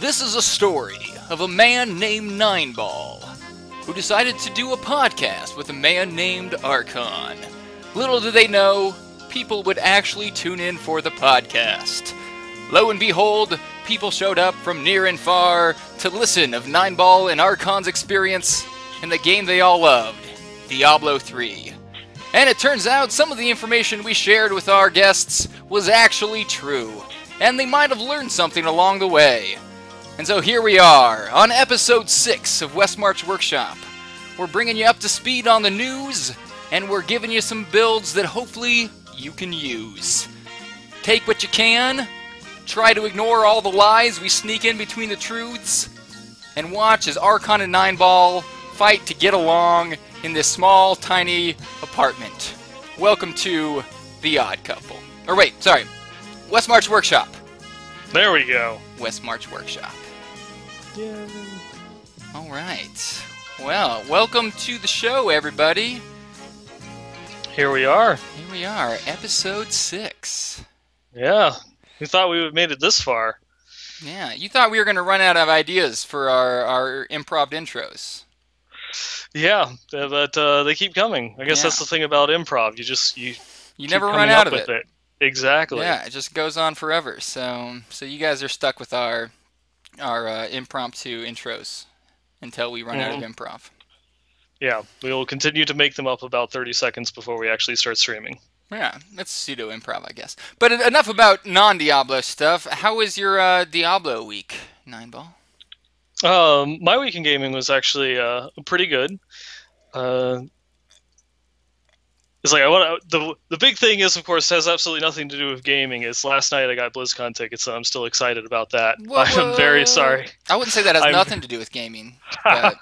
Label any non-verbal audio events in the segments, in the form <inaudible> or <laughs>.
This is a story of a man named Neinball who decided to do a podcast with a man named Archon. Little did they know, people would actually tune in for the podcast. Lo and behold, people showed up from near and far to listen of Neinball and Archon's experience in the game they all loved, Diablo 3. And it turns out some of the information we shared with our guests was actually true, and they might have learned something along the way. And so here we are, on episode 6 of Westmarch Workshop. We're bringing you up to speed on the news, and we're giving you some builds that hopefully you can use. Take what you can, try to ignore all the lies we sneak in between the truths, and watch as Archon and Neinball fight to get along in this small, tiny apartment. Welcome to The Odd Couple. Or wait, sorry, Westmarch Workshop. There we go. Westmarch Workshop. All right. Well, welcome to the show, everybody. Here we are. Here we are, episode six. Yeah. We thought we would have made it this far. Yeah, you thought we were going to run out of ideas for our, our improv intros. Yeah, but uh, they keep coming. I guess Yeah. that's the thing about improv. You just you You never run out of with it. Exactly. Yeah, it just goes on forever. So, so you guys are stuck with our our uh, impromptu intros until we run out of improv. Yeah. We will continue to make them up about 30 seconds before we actually start streaming. Yeah, that's pseudo improv, I guess. But enough about non-Diablo stuff. How was your uh, Diablo week, Neinball? Um, my week in gaming was actually uh, pretty good. Uh, it's like I want the the big thing is, of course, has absolutely nothing to do with gaming. Is last night I got BlizzCon tickets, and I'm still excited about that. <laughs> I'm very sorry. I wouldn't say that has I'm- nothing to do with gaming. <laughs> But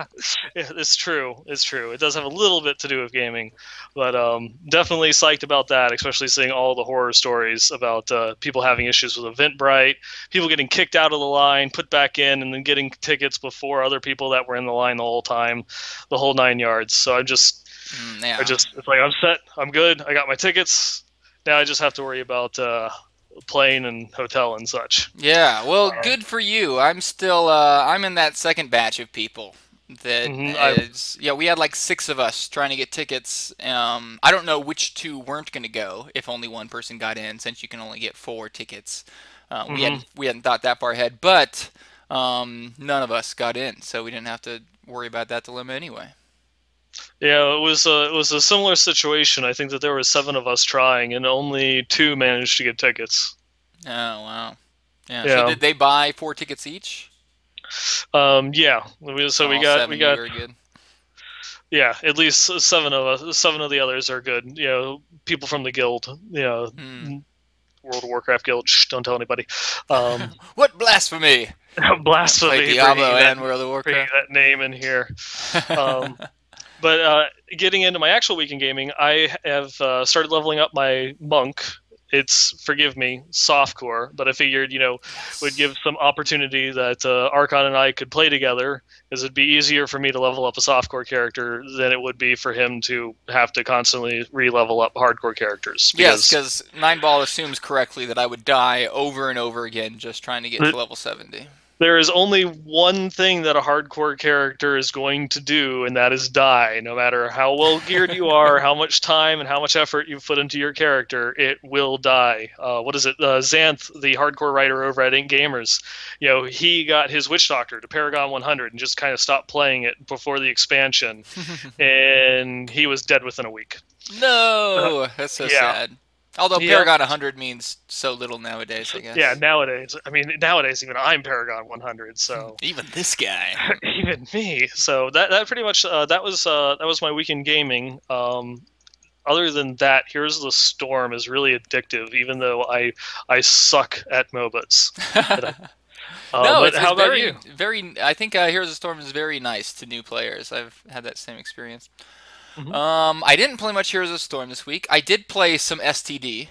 yeah, it's true. It's true. It does have a little bit to do with gaming, but um, definitely psyched about that. Especially seeing all the horror stories about uh, people having issues with Eventbrite, people getting kicked out of the line, put back in, and then getting tickets before other people that were in the line the whole time, the whole nine yards. So I'm just, mm, yeah. I just, it's like I'm set. I'm good. I got my tickets. Now I just have to worry about uh, plane and hotel and such. Yeah, well, Uh, good for you. I'm still, uh, I'm in that second batch of people that Mhm, I- is- yeah, we had like six of us trying to get tickets. Um, I don't know which two weren't going to go if only one person got in, since you can only get four tickets. Uh, We Mm-hmm. hadn't we hadn't thought that far ahead, but um, none of us got in, so we didn't have to worry about that dilemma anyway. Yeah, it was a, it was a similar situation. I think that there were seven of us trying, and only two managed to get tickets. Oh wow. Yeah. Yeah. So did they buy four tickets each? Um, yeah. We- So we All got we got were good. yeah. At least seven of us. Seven of the others are good. You know, people from the guild. You know, Hmm. World of Warcraft guild. Shh, don't tell anybody. Um, <laughs> What blasphemy! <laughs> blasphemy. Diablo and World of Warcraft. that name in here. <laughs> Um, but uh, getting into my actual week in gaming, I have uh, started leveling up my monk. It's forgive me, softcore, but I figured you know would give some opportunity that uh, Archon and I could play together, because it'd be easier for me to level up a softcore character than it would be for him to have to constantly re-level up hardcore characters. Yes, because Neinball assumes correctly that I would die over and over again just trying to get to level 70. There is only one thing that a hardcore character is going to do, and that is die. No matter how well geared you are, how much time and how much effort you've put into your character, it will die. Uh, what is it? Uh, Xanth, the hardcore writer over at IncGamers, you know, he got his Witch Doctor to Paragon 100 and just kind of stopped playing it before the expansion, <laughs> and he was dead within a week. No, that's so yeah. sad. Although Yeah. Paragon 100 means so little nowadays, I guess. Yeah, nowadays, I mean, nowadays even I'm Paragon 100, so. Even this guy. <laughs> even me. So that that pretty much uh, that was uh, that was my weekend gaming. Um, other than that, here's the storm is really addictive, even though I I suck at MOBAs. <laughs> Uh, <laughs> no, it's, how it's about very, you? very. I think uh, Heroes of the Storm is very nice to new players. I've had that same experience. Mhm. Um, I didn't play much Heroes of Storm this week. I did play some STD.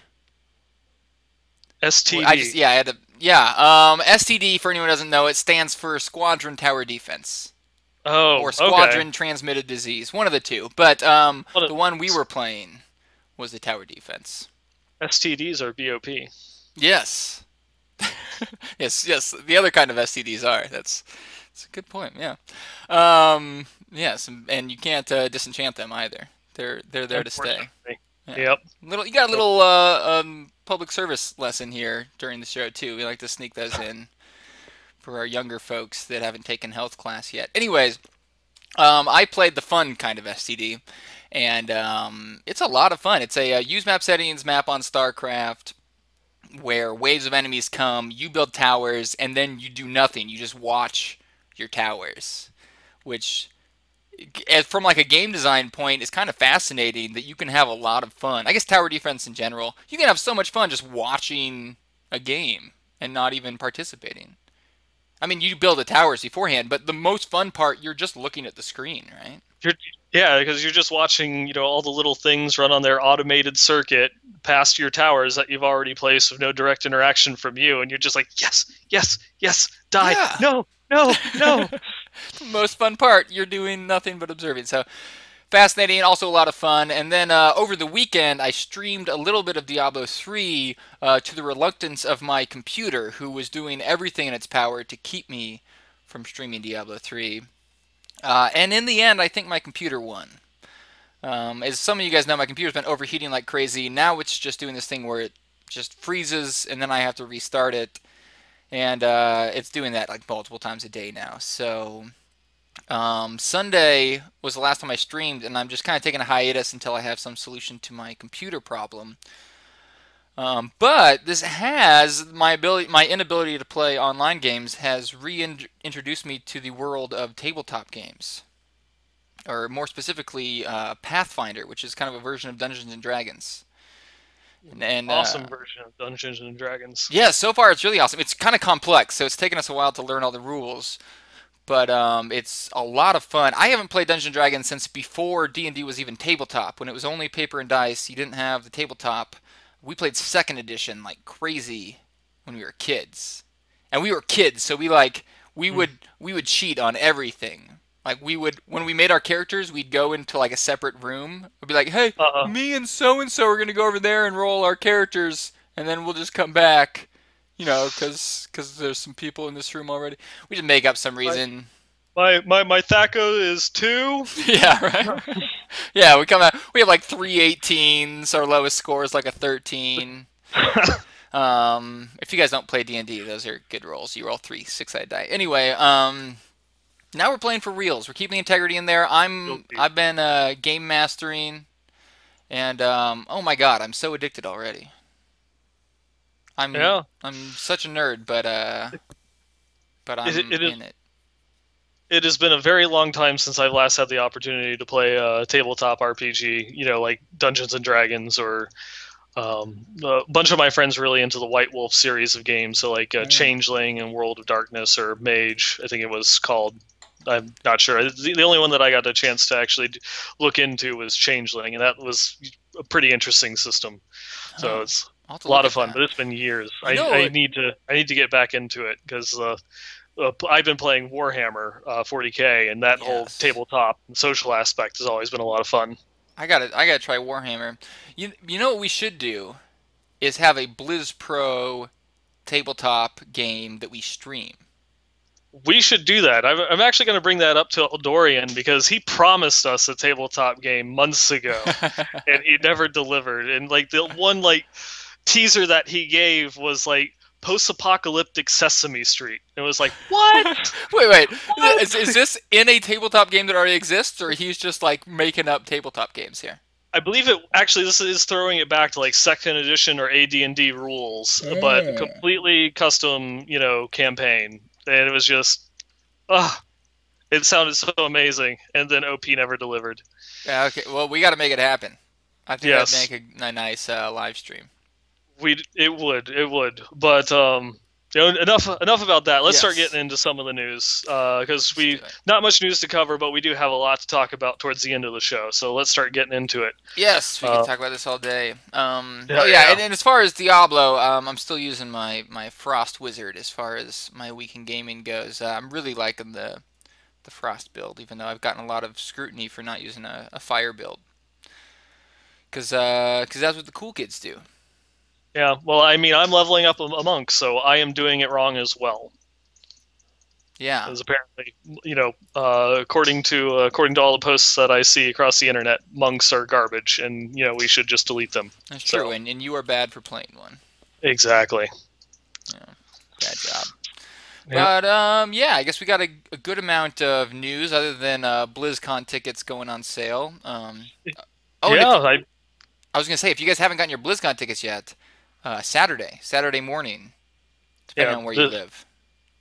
STD. I just yeah, I had to yeah. Um, STD for anyone who doesn't know, it stands for Squadron Tower Defense oh, or okay. Squadron Transmitted Disease, one of the two. But um, the one we were playing was the Tower Defense. STDs are BOP. Yes. <laughs> yes, yes. The other kind of STDs are. That's that's a good point. Yeah. Um, yes, and, and you can't uh, disenchant them either. They're they're there to stay. Yeah. Yep. Little, you got a little uh, um, public service lesson here during the show too. We like to sneak those in for our younger folks that haven't taken health class yet. Anyways, um, I played the fun kind of STD, and um, it's a lot of fun. It's a, a uh, use map settings map on StarCraft where waves of enemies come, you build towers, and then you do nothing. You just watch your towers, which from like a game design point it's kind of fascinating that you can have a lot of fun. I guess tower defense in general, you can have so much fun just watching a game and not even participating. I mean, you build the towers beforehand, but the most fun part, you're just looking at the screen, right? You're, yeah, because you're just watching, you know, all the little things run on their automated circuit past your towers that you've already placed with no direct interaction from you, and you're just like, yes, yes, yes, die, yeah. no, no, no. <laughs> <laughs> most fun part, you're doing nothing but observing. So fascinating, also a lot of fun. And then uh, over the weekend, I streamed a little bit of Diablo 3 uh, to the reluctance of my computer, who was doing everything in its power to keep me from streaming Diablo 3. Uh, and in the end, I think my computer won. Um, as some of you guys know, my computer's been overheating like crazy. Now it's just doing this thing where it just freezes and then I have to restart it. And uh, it's doing that like multiple times a day now. So um, Sunday was the last time I streamed, and I'm just kind of taking a hiatus until I have some solution to my computer problem. Um, but this has my ability, my inability to play online games has reintroduced me to the world of tabletop games, or more specifically, uh, Pathfinder, which is kind of a version of Dungeons and Dragons. And, and awesome uh, version of Dungeons and Dragons. Yeah, so far it's really awesome. It's kind of complex, so it's taken us a while to learn all the rules but um, it's a lot of fun. I haven't played Dungeons and Dragons since before D&D was even tabletop. When it was only paper and dice, you didn't have the tabletop. We played second edition like crazy when we were kids, and we were kids, so we like we mm. would we would cheat on everything. Like we would when we made our characters, we'd go into like a separate room. We'd be like, "Hey, uh-uh. me and so and so are gonna go over there and roll our characters, and then we'll just come back." you know, because cause there's some people in this room already. We just make up some reason. My my my THAC0 is two. <laughs> yeah, right. <laughs> yeah, we come out. We have like three 18s. Our lowest score is like a 13. <laughs> um, if you guys don't play D and D, those are good rolls. You roll three six-sided die. Anyway, um, now we're playing for reals. We're keeping integrity in there. I'm I've been uh, game mastering, and um, oh my god, I'm so addicted already. I'm yeah. I'm such a nerd, but uh, but I'm it, it in is, it. It has been a very long time since I've last had the opportunity to play a tabletop RPG. You know, like Dungeons and Dragons or. Um, a bunch of my friends really into the White Wolf series of games, so like uh, mm. Changeling and World of Darkness or Mage, I think it was called. I'm not sure. The, only one that I got a chance to actually look into was Changeling, and that was a pretty interesting system. So oh. it's a lot of fun, that. but it's been years. I, I, need to I need to get back into it because uh, uh, I've been playing Warhammer uh, 40k, and that yes. whole tabletop and social aspect has always been a lot of fun. I got to I got to try Warhammer. You you know what we should do is have a Blizz Pro tabletop game that we stream. We should do that. I'm, I'm actually going to bring that up to Dorian because he promised us a tabletop game months ago, <laughs> and he never delivered. And like the one like teaser that he gave was like post-apocalyptic Sesame Street. It was like, what? <laughs> wait, wait. What? Is, is, this in a tabletop game that already exists, or he's just like making up tabletop games here? I believe it. Actually, this is throwing it back to like second edition or AD&D rules, yeah. but completely custom, you know, campaign. And it was just, ah, it sounded so amazing. And then OP never delivered. Yeah. Okay. Well, we got to make it happen. I think yes. that'd make a, a nice uh, live stream we it would it would, but um, know, enough enough about that. Let's yes. start getting into some of the news because uh, we not much news to cover, but we do have a lot to talk about towards the end of the show. So let's start getting into it. Yes, we uh, can talk about this all day. Um, yeah, oh yeah, yeah. And, and, as far as Diablo, um, I'm still using my my Frost Wizard as far as my weekend gaming goes. Uh, I'm really liking the the Frost build, even though I've gotten a lot of scrutiny for not using a, a Fire build. Because uh, cause that's what the cool kids do. Yeah, well, I mean, I'm leveling up a, monk, so I am doing it wrong as well. Yeah. Because apparently, you know, uh, according to uh, according to all the posts that I see across the internet, monks are garbage, and you know we should just delete them. That's So- true, and, and you are bad for playing one. Exactly. Yeah. Bad job. Yeah. But um, yeah, I guess we got a, a good amount of news other than uh, BlizzCon tickets going on sale. Um, oh, yeah, if- I, I was gonna say if you guys haven't gotten your BlizzCon tickets yet, uh, Saturday, Saturday morning, depending Yeah, on where you live.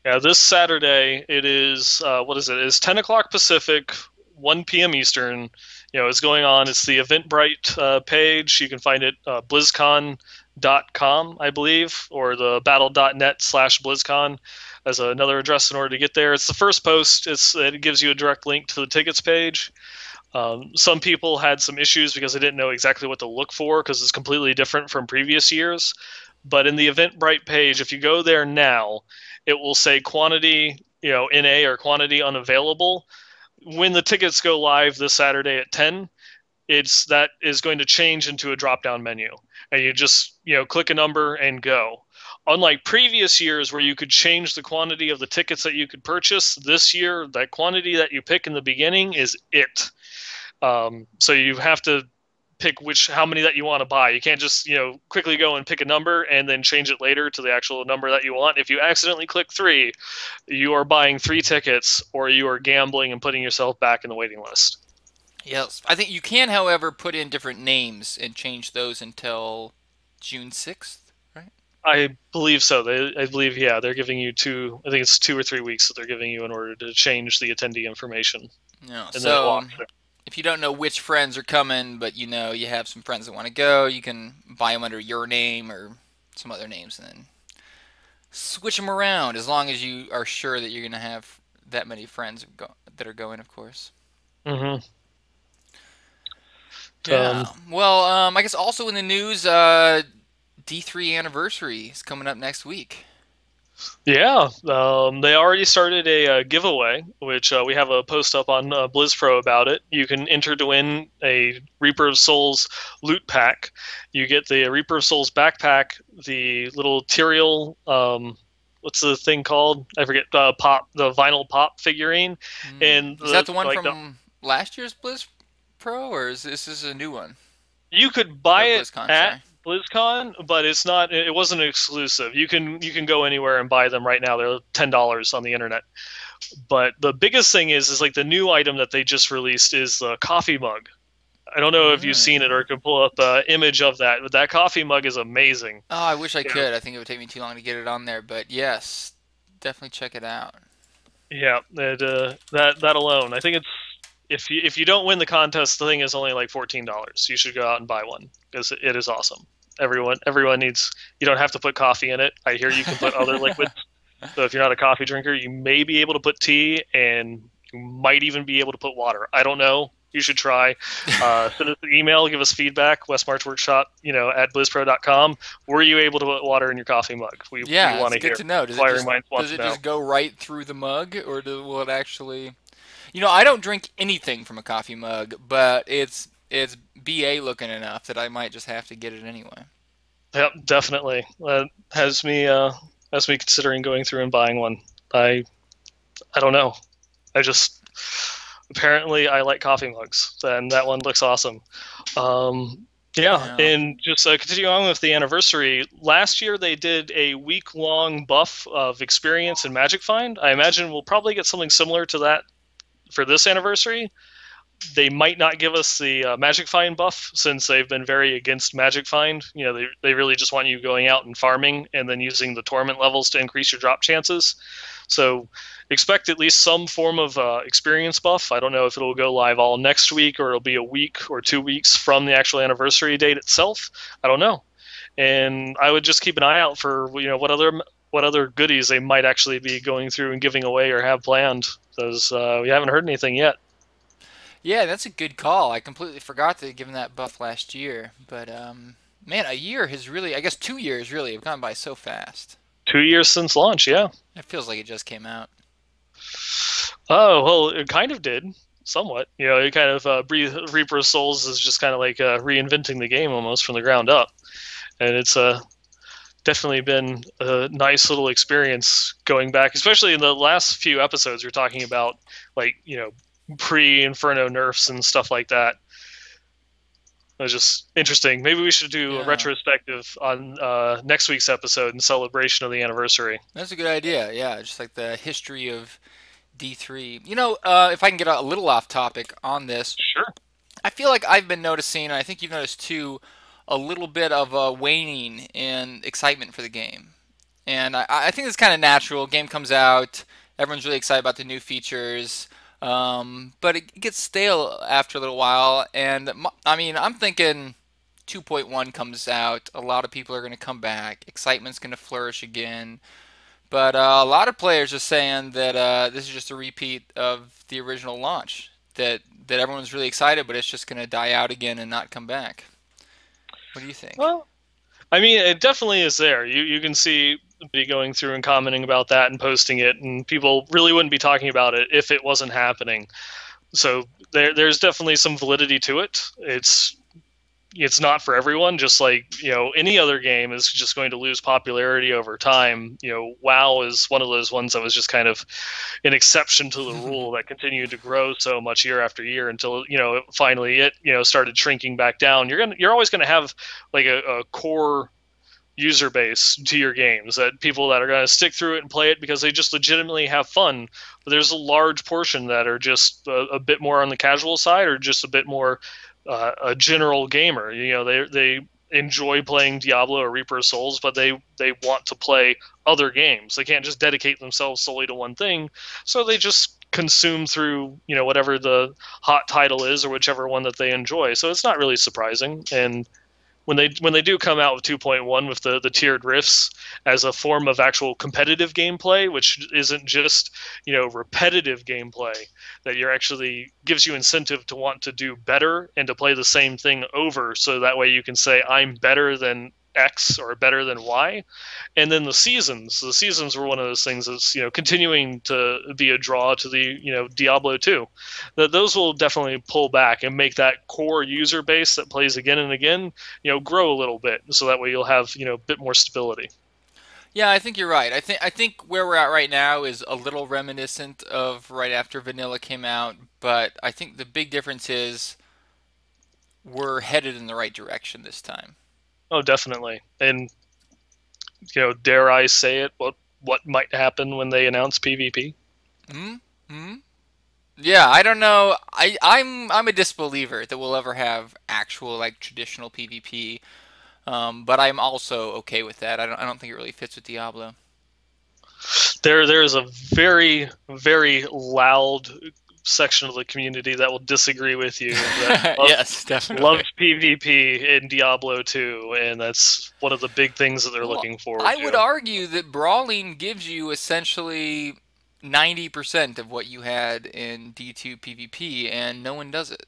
yeah. This Saturday, it is uh, what is it? It's 10 o'clock Pacific, 1 p.m. Eastern. You know, it's going on. It's the Eventbrite uh, page. You can find it uh, BlizzCon.com, I believe, or the Battle.net slash BlizzCon as another address in order to get there. It's the first post. It's it gives you a direct link to the tickets page. Um, some people had some issues because they didn't know exactly what to look for because it's completely different from previous years. But in the Eventbrite page, if you go there now, it will say quantity, you know, NA or quantity unavailable. When the tickets go live this Saturday at 10, it's that is going to change into a drop-down menu, and you just you know click a number and go. Unlike previous years where you could change the quantity of the tickets that you could purchase, this year that quantity that you pick in the beginning is it. Um, so you have to pick which how many that you want to buy. You can't just you know quickly go and pick a number and then change it later to the actual number that you want. If you accidentally click three, you are buying three tickets, or you are gambling and putting yourself back in the waiting list. Yes, I think you can, however, put in different names and change those until June sixth, right? I believe so. They, I believe, yeah, they're giving you two. I think it's two or three weeks that they're giving you in order to change the attendee information. No. And So. If you don't know which friends are coming, but you know you have some friends that want to go, you can buy them under your name or some other names, and then switch them around as long as you are sure that you're gonna have that many friends that are going, of course. Mm hmm. Yeah. Um, well, um, I guess also in the news, uh, D3 anniversary is coming up next week. Yeah, um, they already started a uh, giveaway, which uh, we have a post up on uh, BlizzPro about it. You can enter to win a Reaper of Souls loot pack. You get the Reaper of Souls backpack, the little Tyrael, um, what's the thing called? I forget. Uh, pop, the vinyl pop figurine, Mm. and is that the one like from last year's Blizz Pro, or is this is a new one? you could buy it at. BlizzCon, but it's not. It wasn't exclusive. You can you can go anywhere and buy them right now. They're ten dollars on the internet. But the biggest thing is is like the new item that they just released is the coffee mug. I don't know if you've seen it or can pull up an image of that, but that coffee mug is amazing. Oh, I wish I Yeah. could. I think it would take me too long to get it on there, but yes, definitely check it out. Yeah, it, uh, that that alone, I think it's if you if you don't win the contest, the thing is only like fourteen dollars. You should go out and buy one because it is awesome. Everyone everyone needs. You don't have to put coffee in it. I hear you can put other <laughs> liquids. So if you're not a coffee drinker, you may be able to put tea, and you might even be able to put water. I don't know. You should try. Uh, <laughs> send us an email, give us feedback. Westmarch Workshop, you know, at blizzpro.com. Were you able to put water in your coffee mug? We, Yeah, we want to good to know. Does it just, does it just go right through the mug, or do, will it actually? You know, I don't drink anything from a coffee mug, but it's it's BA looking enough that I might just have to get it anyway. Yep, definitely. That has me uh, has me considering going through and buying one. I I don't know. I just apparently I like coffee mugs, and that one looks awesome. Um, yeah, Yeah. and just uh, continuing on with the anniversary. Last year they did a week long buff of experience and Magic Find. I imagine we'll probably get something similar to that for this anniversary. They might not give us the uh, Magic Find buff since they've been very against Magic Find. You know, they, they really just want you going out and farming and then using the torment levels to increase your drop chances. So expect at least some form of uh, experience buff. I don't know if it'll go live all next week or it'll be a week or two weeks from the actual anniversary date itself. I don't know. And I would just keep an eye out for you know what other what other goodies they might actually be going through and giving away or have planned because uh, we haven't heard anything yet. Yeah, that's a good call. I completely forgot to give him that buff last year, but um, man, a year has really, I guess, two years really have gone by so fast. Two years since launch, yeah. It feels like it just came out. Oh well, it kind of did somewhat. You know, it kind of uh, Reaper of Souls is just kind of like uh, reinventing the game almost from the ground up, and it's uh, definitely been a nice little experience going back, especially in the last few episodes. We're talking about like you know pre Inferno nerfs and stuff like that. It was just interesting. Maybe we should do Yeah. a retrospective on uh, next week's episode in celebration of the anniversary. That's a good idea. Yeah, just like the history of D3. You know, uh, if I can get a little off topic on this, Sure. I feel like I've been noticing, and I think you've noticed too, a little bit of a waning in excitement for the game. And I, I think it's kind of natural. Game comes out, everyone's really excited about the new features, um, but it gets stale after a little while. And I mean, I'm thinking 2.1 comes out, a lot of people are going to come back, excitement's going to flourish again. But uh, a lot of players are saying that uh, this is just a repeat of the original launch. That that everyone's really excited, but it's just going to die out again and not come back. What do you think? Well, I mean, it definitely is there. You you can see be going through and commenting about that and posting it, and people really wouldn't be talking about it if it wasn't happening. So there there's definitely some validity to it. It's it's not for everyone. Just like you know, any other game is just going to lose popularity over time. You know, WoW is one of those ones that was just kind of an exception to the mm-hmm. rule that continued to grow so much year after year until you know finally it you know started shrinking back down. You're gonna you're always gonna have like a, a core user base to your games that people that are going to stick through it and play it because they just legitimately have fun. But there's a large portion that are just a, a bit more on the casual side or just a bit more uh, a general gamer. You know they they enjoy playing Diablo or Reaper of Souls but they they want to play other games. They can't just dedicate themselves solely to one thing so they just consume through you know whatever the hot title is or whichever one that they enjoy. So it's not really surprising and when they when they do come out with 2.1 with the the tiered rifts as a form of actual competitive gameplay which isn't just you know repetitive gameplay that you're actually gives you incentive to want to do better and to play the same thing over. So that way you can say i'm better than X or better than Y. And then the seasons, the seasons were one of those things that's, you know, continuing to be a draw to the, you know, Diablo 2. That those will definitely pull back and make that core user base that plays again and again, you know, grow a little bit. So that way you'll have, you know, a bit more stability. Yeah, I think you're right. I think I think where we're at right now is a little reminiscent of right after Vanilla came out, but I think the big difference is we're headed in the right direction this time. Oh, definitely. And you know, dare I say it? What what might happen when they announce PvP? Hmm. Hmm. Yeah, I don't know. I I'm I'm a disbeliever that we'll ever have actual like traditional PvP. Um, but I'm also okay with that. I don't I don't think it really fits with Diablo. There there is a very very loud section of the community that will disagree with you. <laughs> That loves, yes, definitely. loves PvP in Diablo 2, and that's one of the big things that they're Well, looking for. I to. would argue that brawling gives you essentially 90% of what you had in D2 PvP, and no one does it.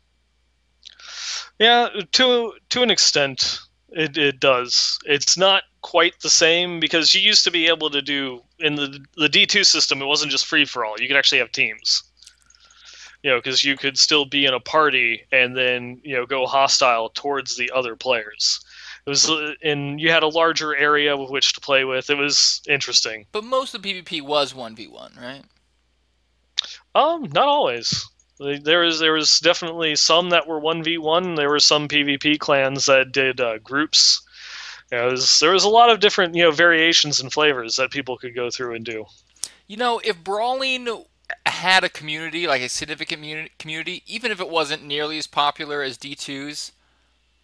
Yeah, to to an extent, it, it does. It's not quite the same because you used to be able to do in the the D two system. It wasn't just free for all. You could actually have teams. You know, because you could still be in a party and then you know go hostile towards the other players. It was, uh, and you had a larger area with which to play with. It was interesting. But most of the PvP was 1v1, right? Um, not always. There is there was definitely some that were one v one. There were some PvP clans that did uh, groups. You know, was- there was a lot of different you know variations and flavors that people could go through and do. You know, if brawling had a community, like a significant community, even if it wasn't nearly as popular as D2's,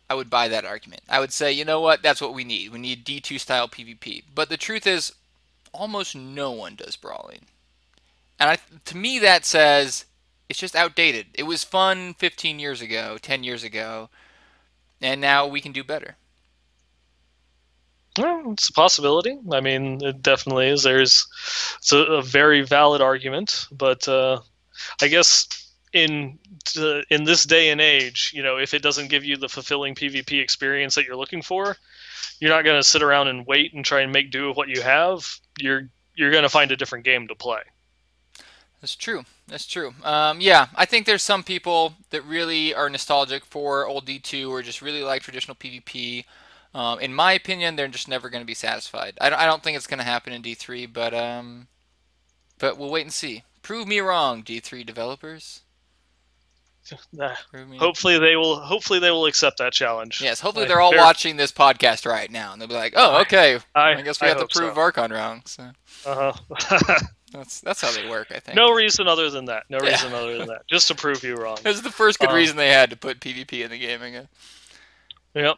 I would buy that argument. I would say, you know what, that's what we need. We need D2 style PvP. But the truth is, almost no one does brawling. And I, to me, that says it's just outdated. It was fun 15 years ago, 10 years ago, and now we can do better. Well, it's a possibility. I mean, it definitely is. There's it's a, a very valid argument, but uh, I guess in t- in this day and age, you know, if it doesn't give you the fulfilling PvP experience that you're looking for, you're not going to sit around and wait and try and make do with what you have. You're you're going to find a different game to play. That's true. That's true. Um, yeah, I think there's some people that really are nostalgic for old D2 or just really like traditional PvP. Um, in my opinion, they're just never going to be satisfied. I don't, I don't think it's going to happen in D3, but um, but we'll wait and see. Prove me wrong, D3 developers. <laughs> Nah. Hopefully they will. Hopefully they will accept that challenge. Yes, hopefully they're all fair- watching this podcast right now, and they'll be like, "Oh, okay. I, I guess we I have to prove so. Archon wrong." So Uh-huh. <laughs> that's that's how they work, I think. no reason other than that. No Yeah. reason other than that. Just to prove you wrong. <laughs> This is the first good Um, reason they had to put PvP in the game again. Yep.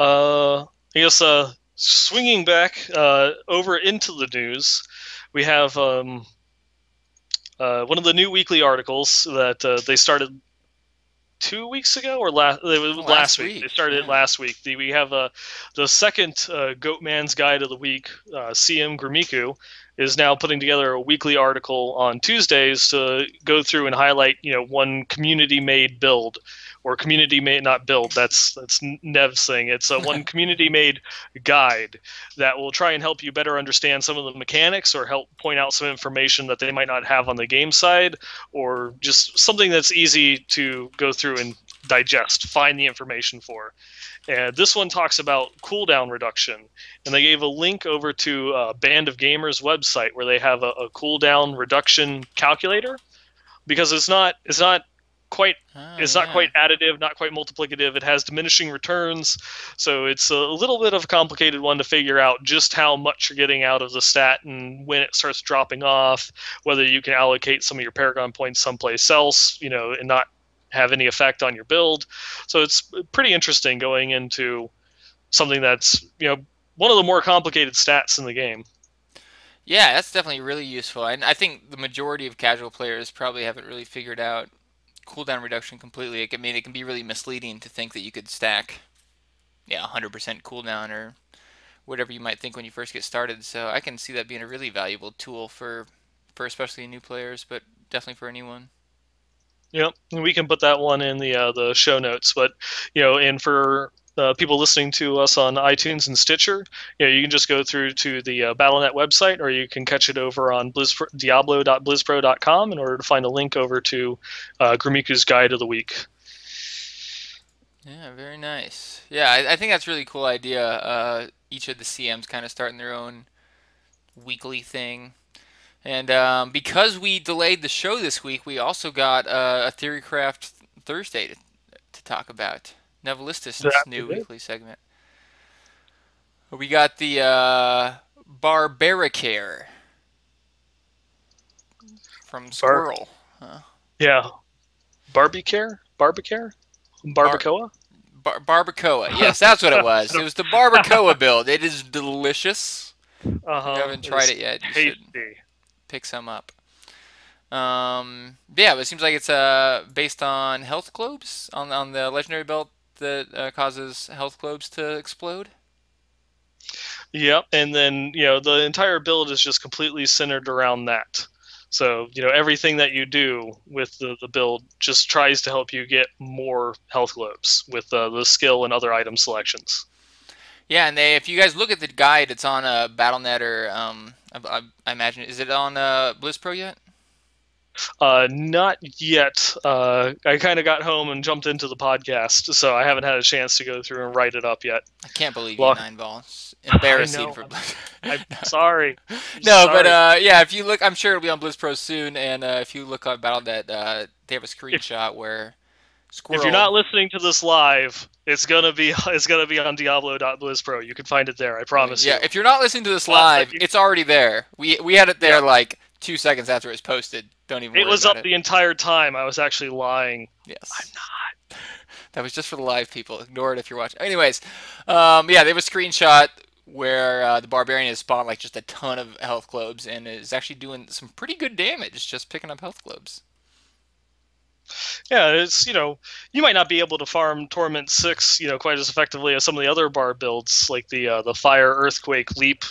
Uh, I guess uh, swinging back uh, over into the news, we have um, uh, one of the new weekly articles that uh, they started two weeks ago or last Oh, last, last week. week, They started it yeah. last week. The, we have uh, the second uh, Goatman's Guide of the Week. Uh, CM Grimiku is now putting together a weekly article on Tuesdays to go through and highlight you know one community made build or community made not build that's that's Nev's thing. It's a one <laughs> community made guide that will try and help you better understand some of the mechanics or help point out some information that they might not have on the game side or just something that's easy to go through and digest, find the information for. And this one talks about cooldown reduction, and they gave a link over to uh, Band of Gamers website where they have a, a cooldown reduction calculator because it's not it's not quite Ah, it's not yeah. quite additive, not quite multiplicative. It has diminishing returns, so it's a little bit of a complicated one to figure out just how much you're getting out of the stat and when it starts dropping off. Whether you can allocate some of your Paragon points someplace else, you know, and not have any effect on your build. So it's pretty interesting going into something that's you know one of the more complicated stats in the game. Yeah, that's definitely really useful. And I think the majority of casual players probably haven't really figured out cooldown reduction completely. I mean, it can be really misleading to think that you could stack, yeah, 100% cooldown or whatever you might think when you first get started. So I can see that being a really valuable tool for, for especially new players, but definitely for anyone. Yep, and we can put that one in the uh, the show notes. But you know, and for uh, people listening to us on iTunes and Stitcher, you know, you can just go through to the uh, BattleNet website, or you can catch it over on Blizz, Diablo.blizzpro.com in order to find a link over to uh, Grimiku's Guide of the Week. Yeah, very nice. Yeah, I, I think that's really cool idea. Uh, each of the CMs kind of starting their own weekly thing. And um, because we delayed the show this week, we also got uh, a Theorycraft Thursday to, to talk about. Nevalistis' new weekly segment. We got the uh, Barbaricare from Squirrel. Yeah, Barbicare, Barbicare, Barbacoa. Bar- barbacoa. Yes, that's what it <laughs> was. It was the barbacoa build. It is delicious. Uh-huh. You haven't tried it yet, you should Tasty. pick some up. Um, yeah, but it seems like it's uh, based on health globes on on the legendary belt that uh, causes health globes to explode. Yep, and then you know the entire build is just completely centered around that. So you know everything that you do with the, the build just tries to help you get more health globes with uh, the skill and other item selections. Yeah, and they if you guys look at the guide, it's on uh, BattleNet or um, I, I, imagine is it on uh, BlizzPro yet? Uh, not yet. Uh, I kind of got home and jumped into the podcast, so I haven't had a chance to go through and write it up yet. I can't believe Well, you Neinball. <laughs> It's embarrassing for. I'm <laughs> sorry. No, but uh, yeah, if you look, I'm sure it'll be on Blizz Pro soon. And uh, if you look on BattleNet, uh, they have a screenshot where Squirrel. If you're not listening to this live, it's gonna be <laughs> it's gonna be on Diablo.blizzpro. You can find it there. I promise yeah, you. if you're not listening to this Well, live, it's already there. We we had it there Yeah. like two seconds after it was posted. Don't even. It was up it. the entire time. I was actually lying. Yes. I'm not. <laughs> That was just for the live people. Ignore it if you're watching. Anyways, um, yeah, they have a screenshot where uh, the barbarian has spawned like just a ton of health globes and is actually doing some pretty good damage just picking up health globes. Yeah, it's you know you might not be able to farm Torment Six you know quite as effectively as some of the other bar builds like the uh, the Fire Earthquake Leap,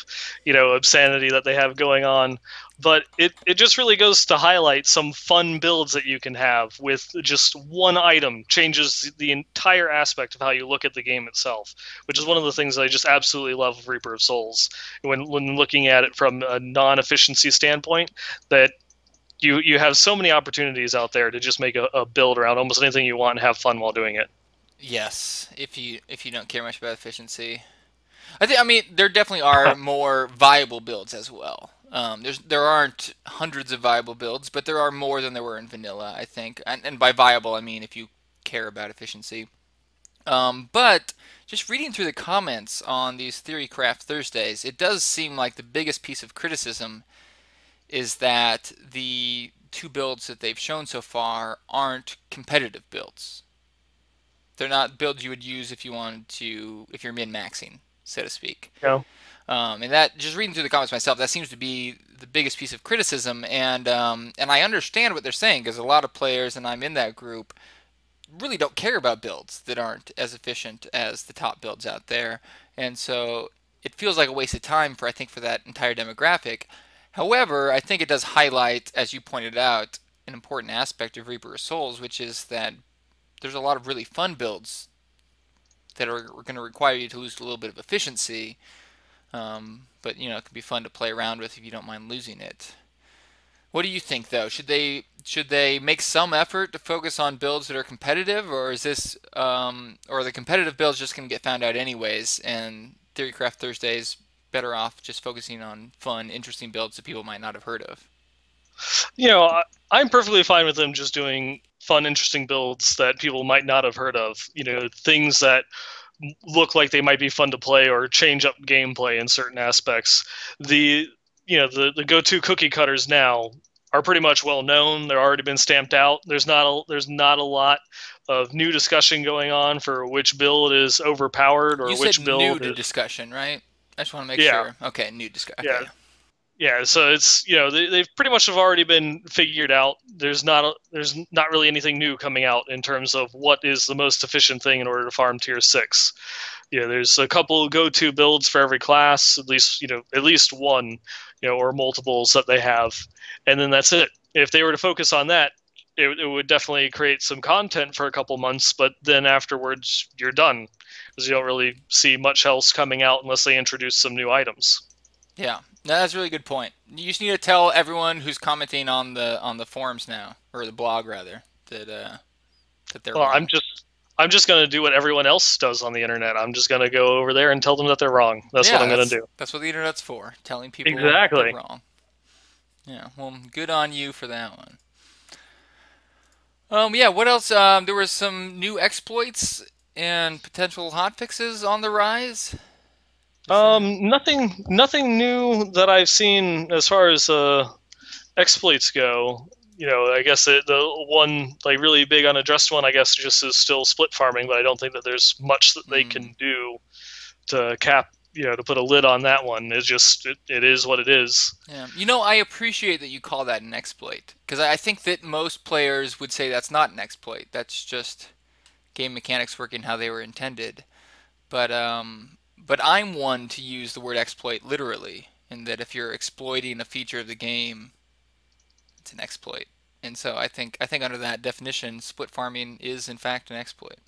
you know obscenity that they have going on, but it it just really goes to highlight some fun builds that you can have with just one item changes the entire aspect of how you look at the game itself, which is one of the things I just absolutely love of Reaper of Souls. When when looking at it from a non-efficiency standpoint that you you have so many opportunities out there to just make a, a build around almost anything you want and have fun while doing it. Yes, if you if you don't care much about efficiency, I think I mean there definitely are <laughs> more viable builds as well. Um, there's there aren't hundreds of viable builds, but there are more than there were in vanilla. I think, and, and by viable I mean if you care about efficiency. Um, but just reading through the comments on these Theorycraft Thursdays, it does seem like the biggest piece of criticism is that the two builds that they've shown so far aren't competitive builds. They're not builds you would use if you wanted to, if you're min maxing, so to speak. Yeah. Um, and that just reading through the comments myself, that seems to be the biggest piece of criticism. And um, and I understand what they're saying because a lot of players, and I'm in that group, really don't care about builds that aren't as efficient as the top builds out there. And so it feels like a waste of time for I think for that entire demographic. However, I think it does highlight, as you pointed out, an important aspect of Reaper of Souls, which is that there's a lot of really fun builds that are going to require you to lose a little bit of efficiency. Um, but you know, it can be fun to play around with if you don't mind losing it. What do you think, though? Should they should they make some effort to focus on builds that are competitive, or is this um, or the competitive builds just going to get found out anyways? And Theorycraft Thursdays better off just focusing on fun, interesting builds that people might not have heard of. You know, I'm perfectly fine with them just doing fun, interesting builds that people might not have heard of. You know, things that look like they might be fun to play or change up gameplay in certain aspects. The you know the the go-to cookie cutters now are pretty much well known. They're already been stamped out. There's not a there's not a lot of new discussion going on for which build is overpowered or you which build new is, discussion, right? I just want to make Yeah. sure. Okay, new discussion. Yeah. yeah so it's you know they, they've pretty much have already been figured out there's not a, there's not really anything new coming out in terms of what is the most efficient thing in order to farm tier 6 you know there's a couple go-to builds for every class at least you know at least one you know or multiples that they have and then that's it if they were to focus on that it, it would definitely create some content for a couple months but then afterwards you're done because you don't really see much else coming out unless they introduce some new items Yeah, no, that's a really good point. You just need to tell everyone who's commenting on the on the forums now, or the blog rather, that uh, that they're Well, wrong. I'm just I'm just gonna do what everyone else does on the internet. I'm just gonna go over there and tell them that they're wrong. That's Yeah, what I'm gonna do. That's what the internet's for, telling people Exactly. they're wrong. Yeah, well, good on you for that one. Um, yeah, what else? Um, there was some new exploits and potential hotfixes on the rise. Um, nothing nothing new that I've seen as far as uh, exploits go. You know, I guess it, the one like really big unaddressed one, I guess, just is still split farming. But I don't think that there's much that they Hmm. can do to cap. You know, to put a lid on that one. It's just it, it is what it is. Yeah, you know, I appreciate that you call that an exploit because I I think that most players would say that's not an exploit. That's just game mechanics working how they were intended. But um, but I'm one to use the word exploit literally, in that if you're exploiting a feature of the game, it's an exploit. And so I think I think under that definition, split farming is in fact an exploit.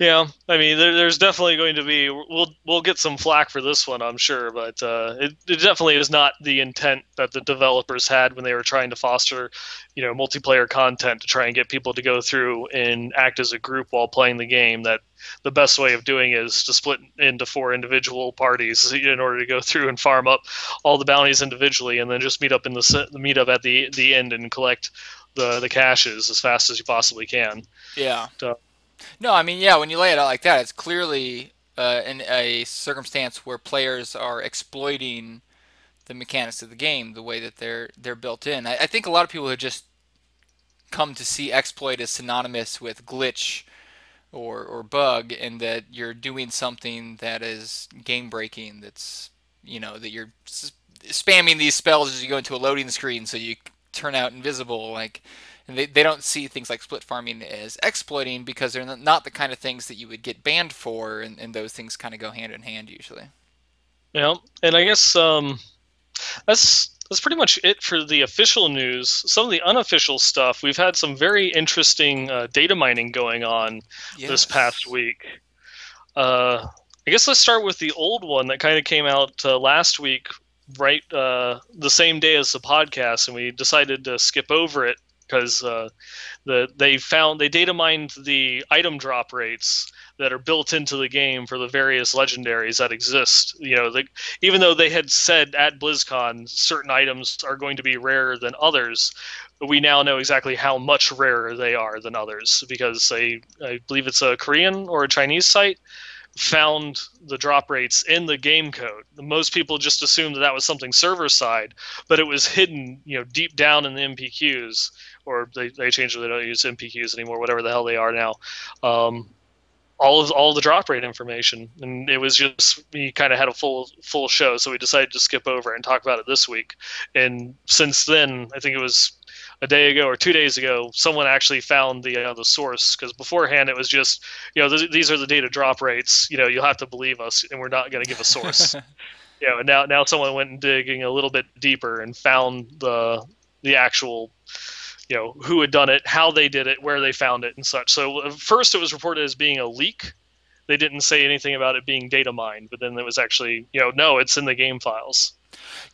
Yeah, I mean, there, there's definitely going to be. We'll we'll get some flack for this one, I'm sure, but uh, it, it definitely is not the intent that the developers had when they were trying to foster, you know, multiplayer content to try and get people to go through and act as a group while playing the game. That the best way of doing it is to split into four individual parties in order to go through and farm up all the bounties individually, and then just meet up in the se- meet up at the the end and collect the the caches as fast as you possibly can. Yeah. So- No, I mean, yeah, when you lay it out like that, it's clearly uh, in a circumstance where players are exploiting the mechanics of the game the way that they're they're built in. I, I think a lot of people have just come to see exploit as synonymous with glitch or or bug, and that you're doing something that is game breaking. That's you know that you're spamming these spells as you go into a loading screen, so you turn out invisible. Like and they, they don't see things like split farming as exploiting because they're not- the kind of things that you would get banned for, and, and those things kind of go hand in hand usually. Yeah, and I guess um, that's that's pretty much it for the official news. Some of the unofficial stuff, we've had some very interesting uh, data mining going on this past week. Uh, I guess let's start with the old one that kind of came out uh, last week, right uh, the same day as the podcast, and we decided to skip over it because uh, the they found they data mined the item drop rates that are built into the game for the various legendaries that exist. You know, the, even though they had said at BlizzCon certain items are going to be rarer than others, we now know exactly how much rarer they are than others because they, I believe it's a Korean or a Chinese site found the drop rates in the game code. Most people just assumed that that was something server side, but it was hidden, you know, deep down in the MPQs, or they, they changed it. They don't use MPQs anymore, whatever the hell they are now. Um, all of all the drop rate information, and it was just we kind of had a full full show, so we decided to skip over and talk about it this week. And since then, I think it was a day ago or two days ago, someone actually found the uh, the source because beforehand it was just you know th- these are the data drop rates. You know you'll have to believe us, and we're not going to give a source. you know, and now now someone went digging a little bit deeper and found the the actual you know who had done it, how they did it, where they found it, and such. So uh, first it was reported as being a leak. They didn't say anything about it being data mined, but then it was actually you know no, it's in the game files.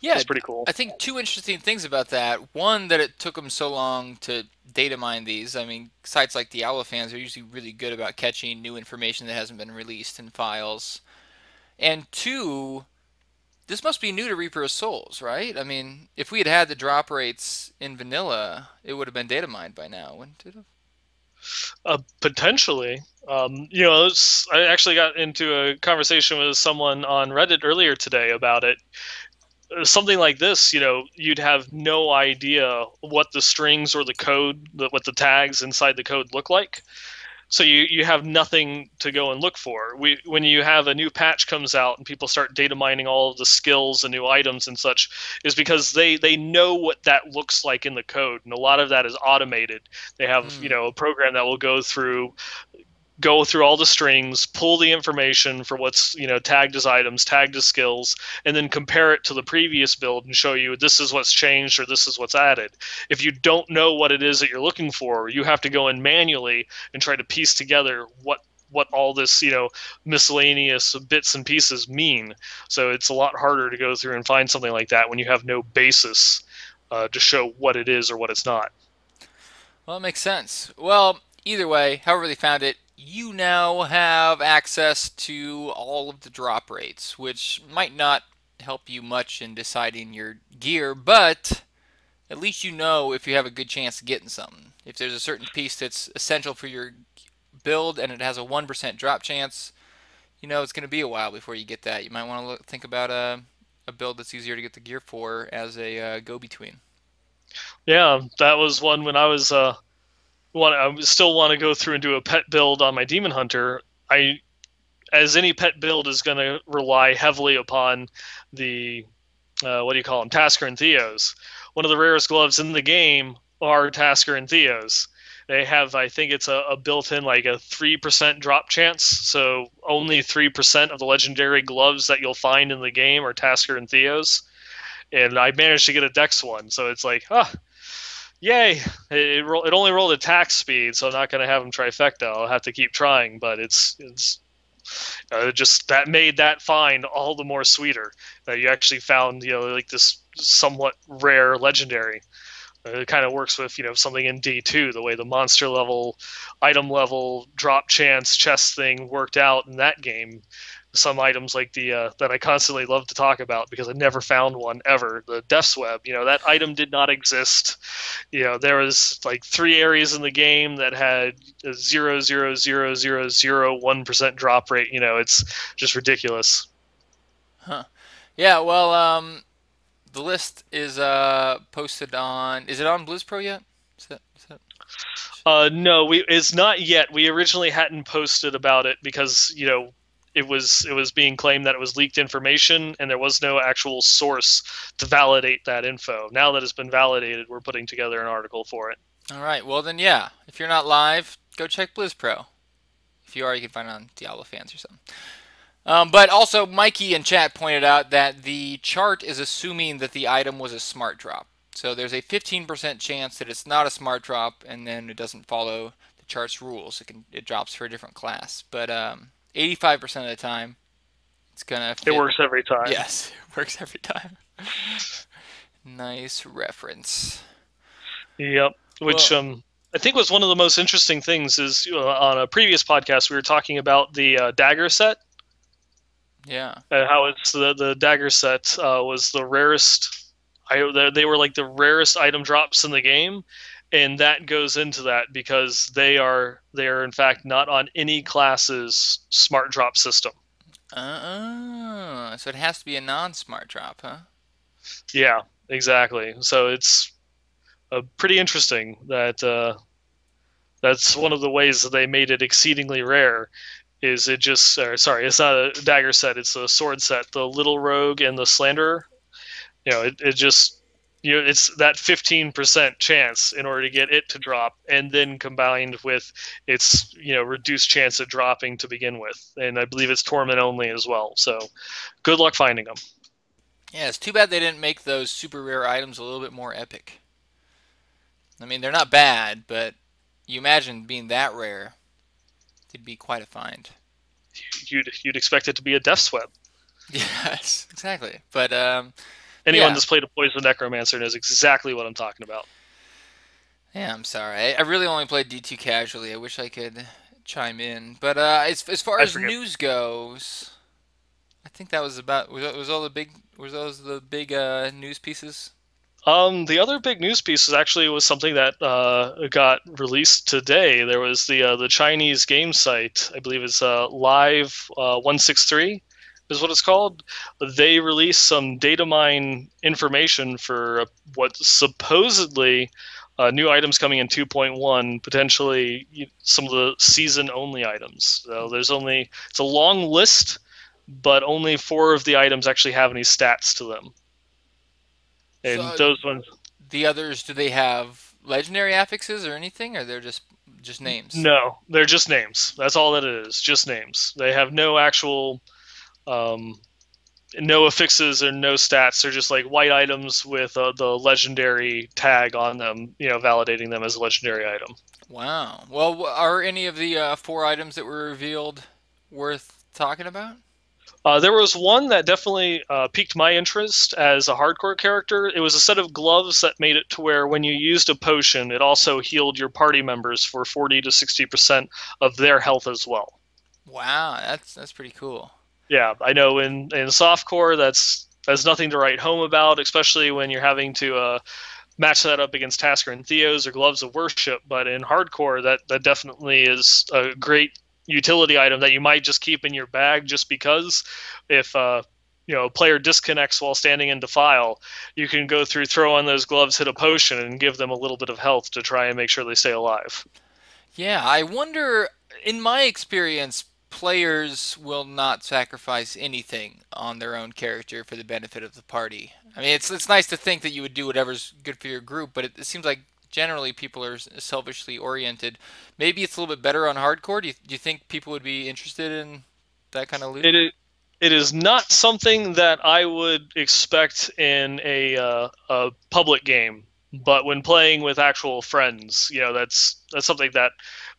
Yeah, it's pretty cool. I think two interesting things about that. One, that it took them so long to data mine these. I mean, sites like Diablo fans are usually really good about catching new information that hasn't been released in files. And two, this must be new to Reaper of Souls, right? I mean, if we had had the drop rates in vanilla, it would have been data mined by now, wouldn't it? Uh, potentially. Um, you know, I actually got into a conversation with someone on Reddit earlier today about it something like this, you know, you'd have no idea what the strings or the code, what the tags inside the code look like. So you, you have nothing to go and look for. We, when you have a new patch comes out and people start data mining all of the skills and new items and such, is because they, they know what that looks like in the code, and a lot of that is automated. They have mm. you know a program that will go through go through all the strings, pull the information for what's you know tagged as items, tagged as skills, and then compare it to the previous build and show you this is what's changed or this is what's added. If you don't know what it is that you're looking for, you have to go in manually and try to piece together what what all this you know miscellaneous bits and pieces mean. So it's a lot harder to go through and find something like that when you have no basis uh, to show what it is or what it's not. Well, it makes sense. Well, either way, however they found it, you now have access to all of the drop rates, which might not help you much in deciding your gear, but at least you know if you have a good chance of getting something. If there's a certain piece that's essential for your build and it has a 1% drop chance, you know it's going to be a while before you get that. You might want to look, think about a, a build that's easier to get the gear for as a uh, go-between. Yeah, that was one when I was uh, want I still want to go through and do a pet build on my demon hunter. I as any pet build is going to rely heavily upon the uh, what do you call them Tasker and Theos. One of the rarest gloves in the game are Tasker and Theos. They have, I think it's a, a built-in like a three percent drop chance. So only three percent of the legendary gloves that you'll find in the game are Tasker and Theos. And I managed to get a Dex one, so it's like, ah, yay! It, it, it only rolled attack speed, so I'm not going to have him trifecta. I'll have to keep trying, but it's it's uh, just that made that find all the more sweeter. That you actually found you know like this somewhat rare legendary. Uh, it kind of works with you know something in D2, the way the monster level, item level, drop chance, chest thing worked out in that game some items like the uh, that I constantly love to talk about because I never found one ever. The Death's Web, you know, that item did not exist. You know, there was like three areas in the game that had a zero zero zero zero zero one percent drop rate. You know, it's just ridiculous. Huh. Yeah. Well, um, the list is uh posted on. Is it on BlizzPro yet? Is that, is that... Uh, no, we it's not yet. We originally hadn't posted about it because you know it was it was being claimed that it was leaked information and there was no actual source to validate that info. Now that it's been validated, we're putting together an article for it. All right. Well then, yeah. If you're not live, go check BlizzPro. If you are, you can find it on Diablo fans or something. Um, but also, Mikey in chat pointed out that the chart is assuming that the item was a smart drop. So there's a 15% chance that it's not a smart drop, and then it doesn't follow the chart's rules. It can it drops for a different class. But um, 85% of the time, it's gonna. Fit. <laughs> It works every time. Yes, it works every time. nice reference. Yep. which Well- um, I think was one of the most interesting things. Is uh, on a previous podcast we were talking about the uh, dagger set, Yeah. uh, how it's the the dagger set uh, was the rarest. I they were like the rarest item drops in the game, and that goes into that because they are they are in fact not on any class's smart drop system. Uh, so it has to be a non-smart drop, huh? Yeah, exactly. So it's uh, pretty interesting that uh, that's one of the ways that they made it exceedingly rare. Is it just or, sorry? It's not a dagger set. It's a sword set. The little rogue and the slanderer. You know, it, it just you know it's that 15% chance in order to get it to drop and then combined with its you know reduced chance of dropping to begin with and i believe it's torment only as well so good luck finding them Yeah, it's too bad they didn't make those super rare items a little bit more epic. I mean, they're not bad, but you imagine being that rare, it'd be quite a find. you'd you'd expect it to be a Death's Web <laughs> Yes, exactly. But um, Anyone Yeah. that's played a Poison Necromancer knows exactly what I'm talking about. yeah, I'm sorry. I, really only played D2 casually. I wish I could chime in. But uh, as as far I as forget. news goes, I think that was about was, was all the big was those the big uh, news pieces. Um, the other big news piece was actually was something that uh, got released today. There was the uh, the Chinese game site, I believe it's uh, Live uh, One Six Three, is what it's called. They released some data mine information for what supposedly uh, new items coming in 2.1, potentially some of the season only items. So there's only it's a long list, but only four of the items actually have any stats to them. And So- those ones The others, do they have legendary affixes or anything, or they're just just names? No, they're just names. That's all that it is. Just names. They have no actual, um, no affixes or no stats. They're just like white items with uh, the legendary tag on them. You know, validating them as a legendary item. Wow. Well, are any of the uh, four items that were revealed worth talking about? Uh, there was one that definitely uh, piqued my interest as a hardcore character. It was a set of gloves that made it to where when you used a potion, it also healed your party members for 40 to 60 percent of their health as well. Wow, that's that's pretty cool. Yeah, I know in in softcore that's that's nothing to write home about, especially when you're having to uh, match that up against Tasker and Theos or Gloves of Worship. But in hardcore, that that definitely is a great utility item that you might just keep in your bag just because if uh, you know a player disconnects while standing in defile, you can go through, throw on those gloves, hit a potion, and give them a little bit of health to try and make sure they stay alive. Yeah, I wonder. In my experience, players will not sacrifice anything on their own character for the benefit of the party. I mean, it's it's nice to think that you would do whatever's good for your group, but it, it seems like generally people are selfishly oriented. Maybe it's a little bit better on hardcore. Do you, do you think people would be interested in that kind of loot? It is, it is not something that I would expect in a, uh, a public game, but when playing with actual friends, you know, that's that's something that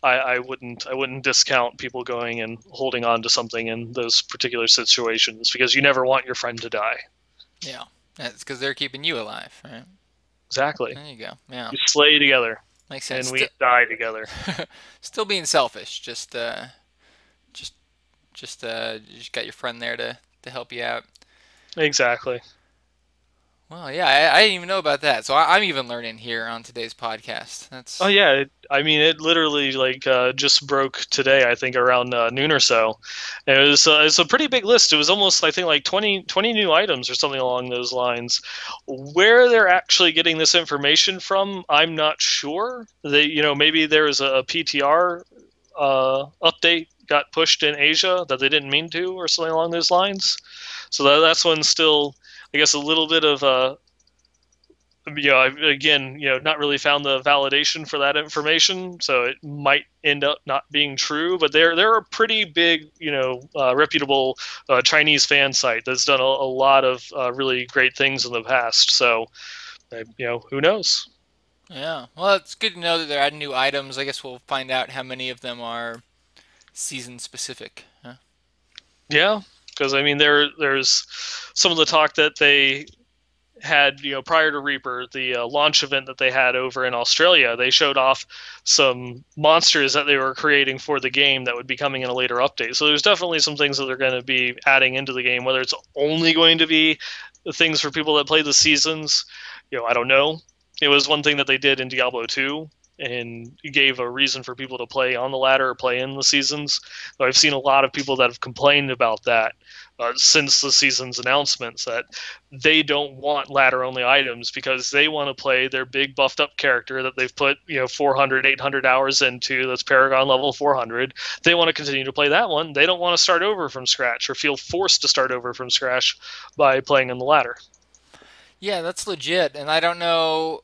I, I wouldn't I wouldn't discount people going and holding on to something in those particular situations because you never want your friend to die. yeah, it's because they're keeping you alive, right? Exactly. There you go. Yeah, You slay together makes sense. and we Sti- die together. <laughs> Still being selfish, just uh, just just uh, you just got your friend there to to help you out. Exactly. Well, yeah, I, I didn't even know about that, so I, I'm even learning here on today's podcast. That's Oh yeah, it, I mean it literally like uh, just broke today. I think around uh, noon or so. And it was uh, it's a pretty big list. It was almost I think like 20, 20 new items or something along those lines. Where they're actually getting this information from, I'm not sure. They you know maybe there was a, PTR uh, update got pushed in Asia that they didn't mean to or something along those lines. So that, that's one still I guess a little bit of uh, you know, I've, again, you know, not really found the validation for that information, so it might end up not being true. But they're they're a pretty big, you know, uh, reputable uh, Chinese fan site that's done a, a lot of uh, really great things in the past. So, you know, who knows? yeah. Well, it's good to know that they're adding new items. I guess we'll find out how many of them are season specific. Huh? Yeah, because I mean, there there's some of the talk that they had you know prior to Reaper, the uh, launch event that they had over in Australia, they showed off some monsters that they were creating for the game that would be coming in a later update. So there's definitely some things that they're going to be adding into the game. Whether it's only going to be things for people that play the seasons, you know, I don't know. It was one thing that they did in Diablo 2 and gave a reason for people to play on the ladder or play in the seasons. So I've seen a lot of people that have complained about that uh, since the season's announcements that they don't want ladder only items because they want to play their big buffed up character that they've put you know 400 800 hours into that's paragon level 400 they want to continue to play that one. They don't want to start over from scratch or feel forced to start over from scratch by playing on the ladder. Yeah that's legit and i don't know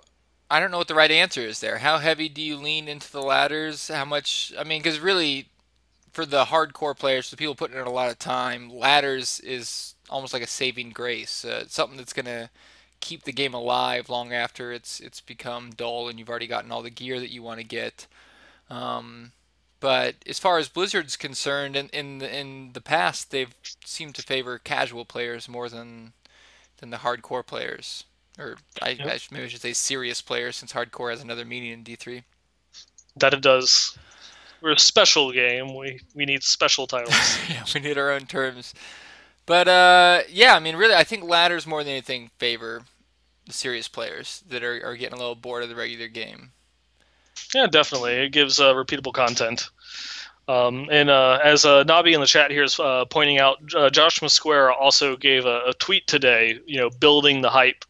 I don't know what the right answer is there. How heavy do you lean into the ladders? How much? I mean, because really, for the hardcore players, the people putting in a lot of time, ladders is almost like a saving grace. Uh, something that's gonna keep the game alive long after it's it's become dull and you've already gotten all the gear that you want to get. Um, but as far as Blizzard's concerned, in in the, in the past, they've seemed to favor casual players more than than the hardcore players or I, yep. I, maybe I should say serious players, since hardcore has another meaning in D3. That it does. We're a special game. We we need special <laughs> titles. yeah, we need our own terms. But uh, yeah, I mean, really, I think ladders more than anything favor the serious players that are, are getting a little bored of the regular game. Yeah, definitely. It gives uh, repeatable content. Um, and uh, as uh, Nobby in the chat here is uh, pointing out, uh, Josh Mosquera also gave a, a, tweet today, you know, building the hype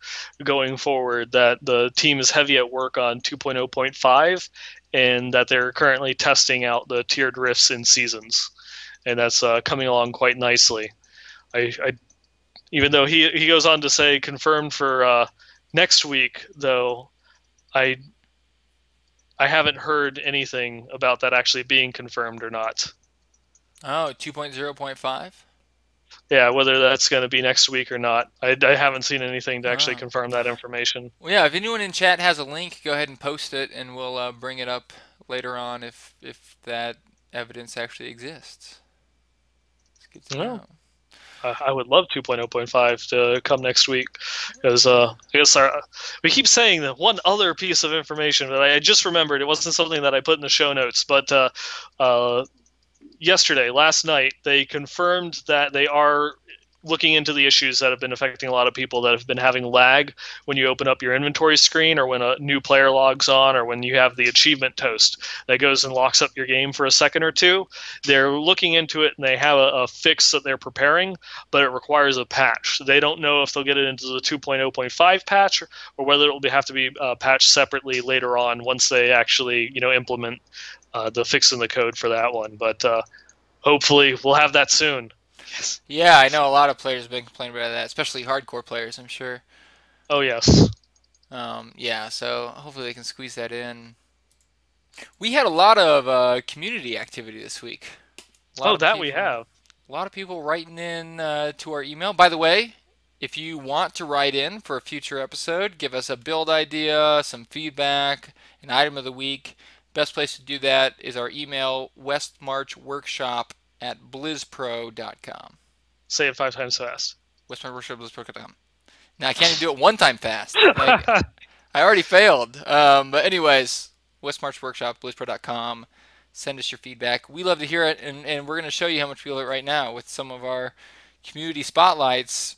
going forward that the team is heavy at work on 2.0.5 and that they're currently testing out the tiered rifts in seasons. And that's uh, coming along quite nicely. I, I, even though he, he goes on to say confirmed for uh, next week, though, I I haven't heard anything about that actually being confirmed or not. Oh, 2.0.5? Yeah, whether that's going to be next week or not. I, I haven't seen anything to actually oh. confirm that information. Well, yeah, if anyone in chat has a link, go ahead and post it, and we'll uh, bring it up later on if, if that evidence actually exists. It's good to know. I would love 2.0.5 to come next week because uh, I guess our, we keep saying that one other piece of information, that I just remembered it wasn't something that I put in the show notes. But uh, uh, yesterday, last night, they confirmed that they are looking into the issues that have been affecting a lot of people that have been having lag when you open up your inventory screen or when a new player logs on or when you have the achievement toast that goes and locks up your game for a second or two. They're looking into it and they have a, a fix that they're preparing, but it requires a patch. They don't know if they'll get it into the 2.0.5 patch or, or whether it will have to be uh, patched separately later on once they actually you know implement uh, the fix in the code for that one. But uh, hopefully we'll have that soon. Yes. Yeah, I know a lot of players have been complaining about that, especially hardcore players. I'm sure. Oh yes. Um, yeah, so hopefully they can squeeze that in. We had a lot of uh, community activity this week. Oh, that people, we have. A lot of people writing in uh, to our email. By the way, if you want to write in for a future episode, give us a build idea, some feedback, an item of the week. Best place to do that is our email, westmarchworkshop at blizzpro.com. Say it five times fast. westmarchworkshop.blizzpro.com. Now, I can't even do it one time fast. <laughs> Like, I already failed. Um, but anyways, westmarchworkshop, blizzpro.com. Send us your feedback. We love to hear it, and, and we're going to show you how much we love it right now with some of our community spotlights.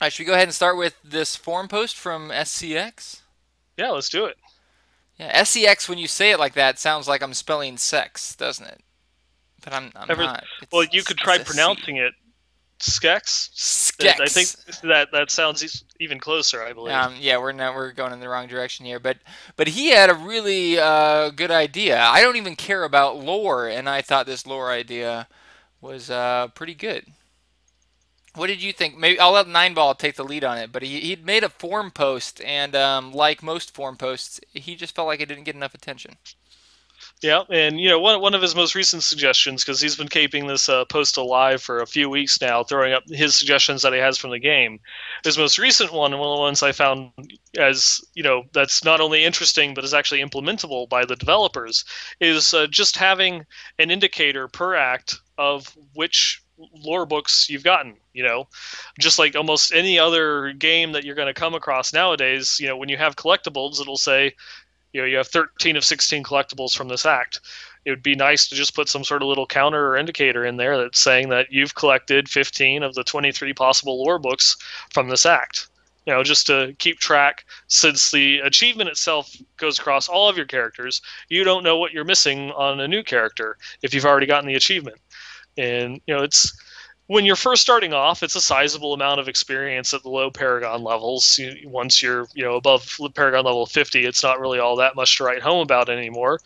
Right, should we go ahead and start with this forum post from SCX? Yeah, let's do it. Yeah, SCX, when you say it like that, sounds like I'm spelling sex, doesn't it? But I'm, I'm Ever, not. It's, well, you could try pronouncing it. Skex. Skex. I think that that sounds even closer. I believe. Um, yeah, we're not we're going in the wrong direction here, but but he had a really uh, good idea. I don't even care about lore, and I thought this lore idea was uh, pretty good. What did you think? Maybe I'll let Neinball take the lead on it, but he he'd made a forum post, and um, like most forum posts, he just felt like it didn't get enough attention. Yeah, and you know one one of his most recent suggestions because he's been keeping this uh, post alive for a few weeks now, throwing up his suggestions that he has from the game. His most recent one, and one of the ones I found as you know that's not only interesting but is actually implementable by the developers, is uh, just having an indicator per act of which lore books you've gotten. You know, just like almost any other game that you're going to come across nowadays. You know, when you have collectibles, it'll say, you know, you have 13 of 16 collectibles from this act. It would be nice to just put some sort of little counter or indicator in there that's saying that you've collected 15 of the 23 possible lore books from this act you know, just to keep track, since the achievement itself goes across all of your characters, you don't know what you're missing on a new character if you've already gotten the achievement. And, you know, it's when you're first starting off, it's a sizable amount of experience at the low Paragon levels. Once you're, you know, above Paragon level 50, it's not really all that much to write home about anymore.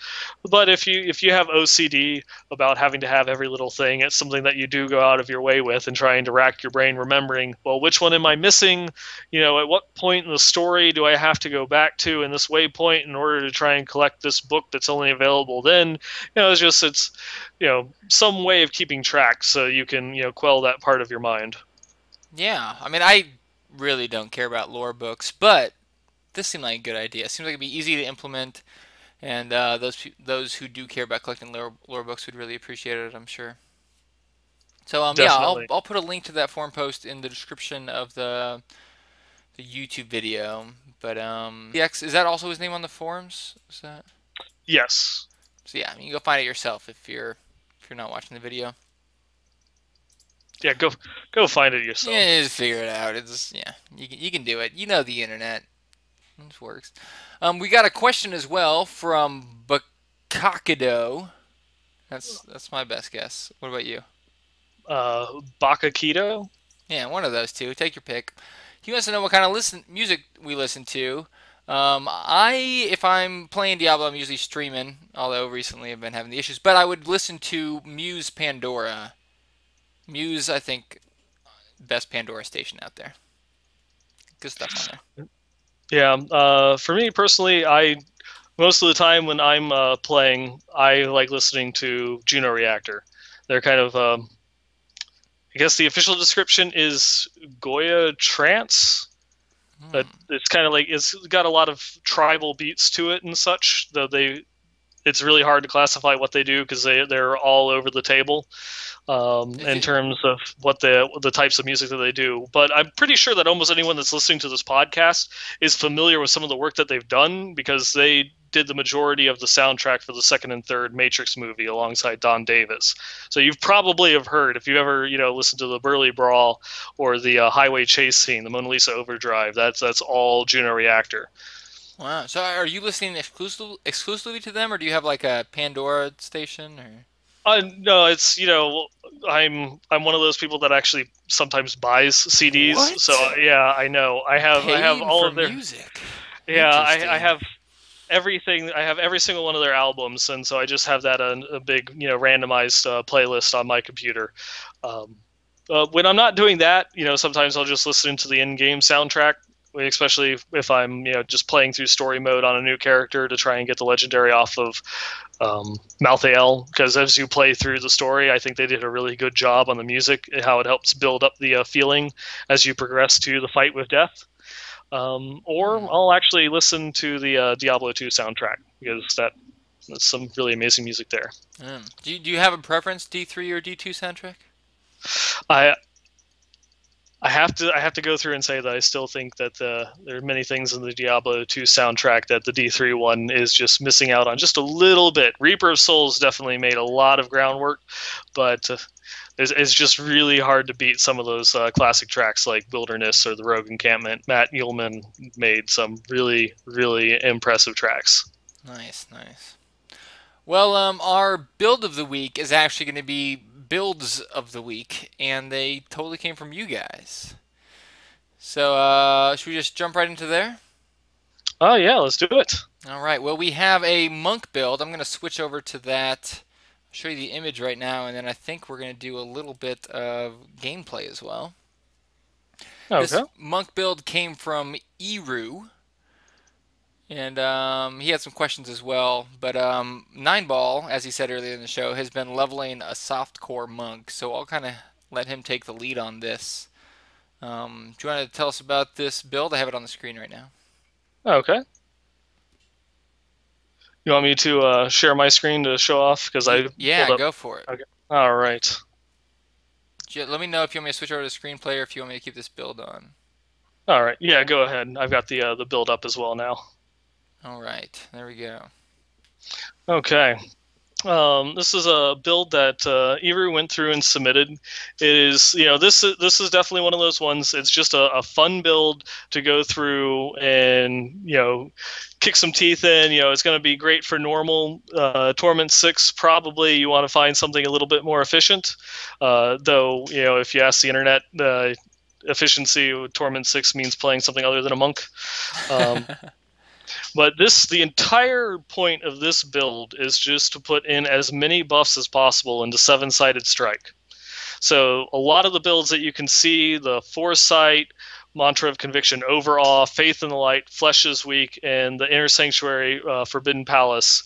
But if you if you have OCD about having to have every little thing, it's something that you do go out of your way with and trying to rack your brain remembering, well, which one am I missing? You know, at what point in the story do I have to go back to in this waypoint in order to try and collect this book that's only available then? You know, it's just it's you know some way of keeping track so you can you know quell that part of your mind. Yeah, I mean, I really don't care about lore books, but this seemed like a good idea. It seems like it'd be easy to implement, and uh, those those who do care about collecting lore, lore books would really appreciate it. I'm sure. So um, yeah, I'll I'll put a link to that forum post in the description of the the YouTube video. But um, DX is that also his name on the forums? Is that? Yes. So yeah, you can go find it yourself if you're if you're not watching the video. Yeah, go go find it yourself. Yeah, just figure it out. It's yeah, you can you can do it. You know the internet. This works. Um, we got a question as well from Bakakado. That's that's my best guess. What about you? Uh, Bakakito. Yeah, one of those two. Take your pick. He wants to know what kind of listen music we listen to. Um, I, if I'm playing Diablo, I'm usually streaming, although recently I've been having the issues. But I would listen to Muse Pandora. Muse, I think, best Pandora station out there. Good stuff on there. Yeah, uh, for me personally, I most of the time when I'm uh, playing, I like listening to Juno Reactor. They're kind of, um, I guess the official description is Goa trance. But it's kind of like it's got a lot of tribal beats to it and such. Though they, it's really hard to classify what they do because they they're all over the table um, <laughs> in terms of what the the types of music that they do. But I'm pretty sure that almost anyone that's listening to this podcast is familiar with some of the work that they've done because they did the majority of the soundtrack for the second and third Matrix movie alongside Don Davis. So you've probably have heard if you ever you know listened to the Burly Brawl or the uh, Highway Chase scene, the Mona Lisa Overdrive. That's that's all Juno Reactor. Wow. So are you listening exclusively exclusively to them, or do you have like a Pandora station or? Uh, no, it's you know I'm I'm one of those people that actually sometimes buys CDs. What? So yeah, I know I have I have all of their music. yeah I, I have everything I have every single one of their albums, and so I just have that on a big you know randomized uh, playlist on my computer. Um, uh, when I'm not doing that, you know, sometimes I'll just listen to the in-game soundtrack, especially if I'm you know just playing through story mode on a new character to try and get the legendary off of um, Malthael. Because as you play through the story, I think they did a really good job on the music, how it helps build up the uh, feeling as you progress to the fight with death. Um, or I'll actually listen to the uh, Diablo 2 soundtrack because that that's some really amazing music there. Mm. Do you, do you have a preference, D3 or D2 soundtrack? I I have to I have to go through and say that I still think that the, there are many things in the Diablo 2 soundtrack that the D3 one is just missing out on just a little bit. Reaper of Souls definitely made a lot of groundwork, but uh, it's, it's just really hard to beat some of those uh, classic tracks like Wilderness or the Rogue Encampment. Matt Uelman made some really really impressive tracks. Nice, nice. Well, um, our build of the week is actually going to be builds of the week, and they totally came from you guys. So, uh, should we just jump right into there? Oh yeah, let's do it. All right. Well, we have a monk build. I'm going to switch over to that. I'll show you the image right now, and then I think we're going to do a little bit of gameplay as well. Okay. This monk build came from Eru, and um, he had some questions as well. But um, Neinball, as he said earlier in the show, has been leveling a soft core monk, so I'll kind of let him take the lead on this. Um, do you want to tell us about this build? I have it on the screen right now. Okay. You want me to uh, share my screen to show off because I yeah, go for it. All right. let me know if you want me to switch over to screenplay or if you want me to keep this build on. All right. Yeah, go ahead. I've got the uh, the build up as well now. All right. There we go. Okay. Um, this is a build that uh, Eru went through and submitted. It is, you know, this is this is definitely one of those ones. It's just a, a fun build to go through and you know kick some teeth in. You know, it's going to be great for normal. Uh, Torment six probably you want to find something a little bit more efficient. Uh, though, you know, if you ask the internet, uh, efficiency with Torment six means playing something other than a monk. Um, <laughs> But this, the entire point of this build is just to put in as many buffs as possible into seven sided strike. So a lot of the builds that you can see, the foresight, mantra of conviction, overawe, faith in the light, flesh is weak, and the inner sanctuary, uh, forbidden palace,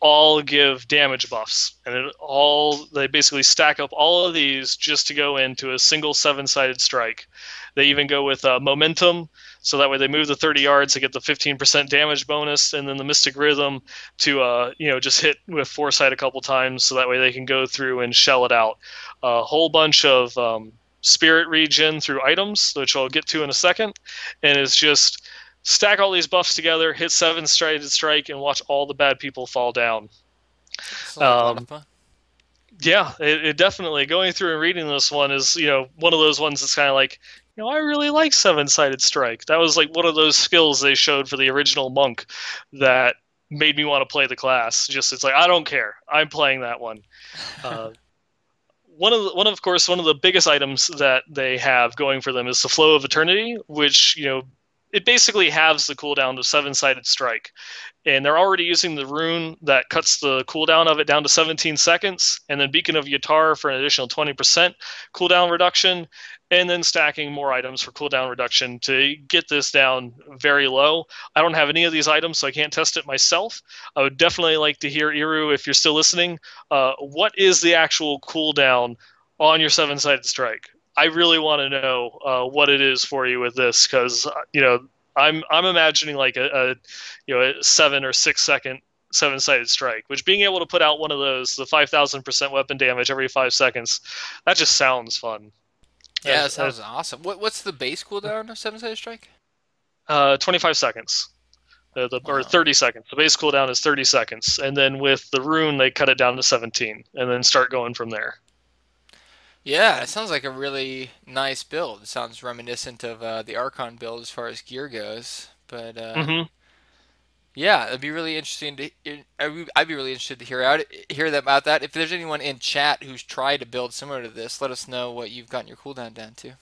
all give damage buffs, and it all they basically stack up all of these just to go into a single seven-sided strike. They even go with uh, momentum, so that way they move the 30 yards to get the 15% damage bonus, and then the Mystic Rhythm to uh, you know just hit with Foresight a couple times, so that way they can go through and shell it out. A whole bunch of um, Spirit regen through items, which I'll get to in a second, and it's just stack all these buffs together, hit seven straight strike, and watch all the bad people fall down. Um, yeah, it, it, definitely going through and reading this one is you know one of those ones that's kind of like you know, I really like seven sided strike. That was like one of those skills they showed for the original monk that made me want to play the class. Just it's like I don't care, I'm playing that one. <laughs> Uh, one of the, one of course one of the biggest items that they have going for them is the flow of eternity, which you know it basically halves the cooldown to seven sided strike and they're already using the rune that cuts the cooldown of it down to 17 seconds, and then Beacon of Ytar for an additional 20% cooldown reduction, and then stacking more items for cooldown reduction to get this down very low. I don't have any of these items, so I can't test it myself. I would definitely like to hear Eru, if you're still listening, uh, what is the actual cooldown on your seven-sided strike? I really want to know uh, what it is for you with this because uh, you know I'm I'm imagining like a, a you know a seven or six second seven sided strike, which being able to put out one of those, the five thousand percent weapon damage every five seconds, that just sounds fun. Yeah, that sounds awesome. What what's the base cooldown of seven sided strike? Uh, twenty five seconds. Uh, the, wow. or 30 seconds. The base cooldown is 30 seconds, and then with the rune they cut it down to 17, and then start going from there. Yeah, it sounds like a really nice build. It sounds reminiscent of uh, the Archon build as far as gear goes. But uh, mm-hmm. Yeah, it'd be really interesting to. I'd be really interested to hear out hear about that. If there's anyone in chat who's tried to build similar to this, let us know what you've gotten your cooldown down to.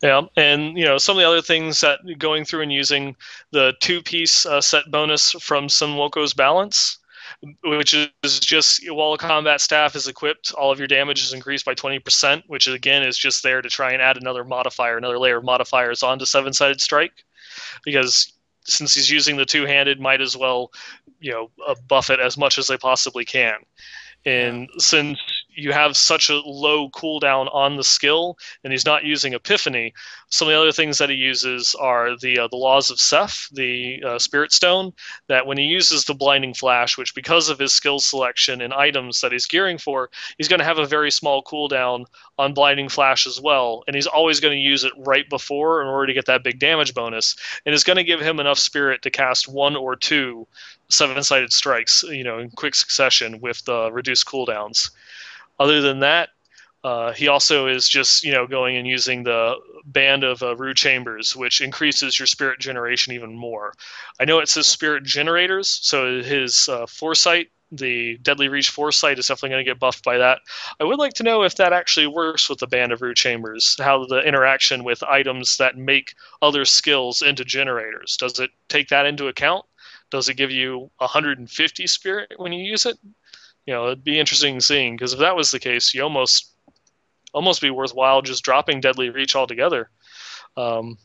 Yeah, and you know some of the other things that going through and using the two-piece uh, set bonus from Sunwuko's balance which is just while a combat staff is equipped, all of your damage is increased by 20%, which again is just there to try and add another modifier, another layer of modifiers onto seven sided strike. Because since he's using the two handed, might as well, you know, uh, buff it as much as they possibly can. And since you have such a low cooldown on the skill, and he's not using Epiphany, some of the other things that he uses are the uh, the laws of Seph, the uh, Spirit Stone. That when he uses the Blinding Flash, which because of his skill selection and items that he's gearing for, he's going to have a very small cooldown on Blinding Flash as well, and he's always going to use it right before in order to get that big damage bonus, and it's going to give him enough spirit to cast one or two seven-sided strikes, you know, in quick succession with the reduced cooldowns. Other than that, uh, he also is just you know going and using the band of uh, Rue Chambers, which increases your spirit generation even more. I know it says spirit generators, so his uh, foresight, the Deadly Reach foresight, is definitely going to get buffed by that. I would like to know if that actually works with the band of Rue Chambers. How the interaction with items that make other skills into generators does it take that into account? Does it give you 150 spirit when you use it? You know, it'd be interesting seeing because if that was the case, you almost almost be worthwhile just dropping Deadly Reach altogether. Um,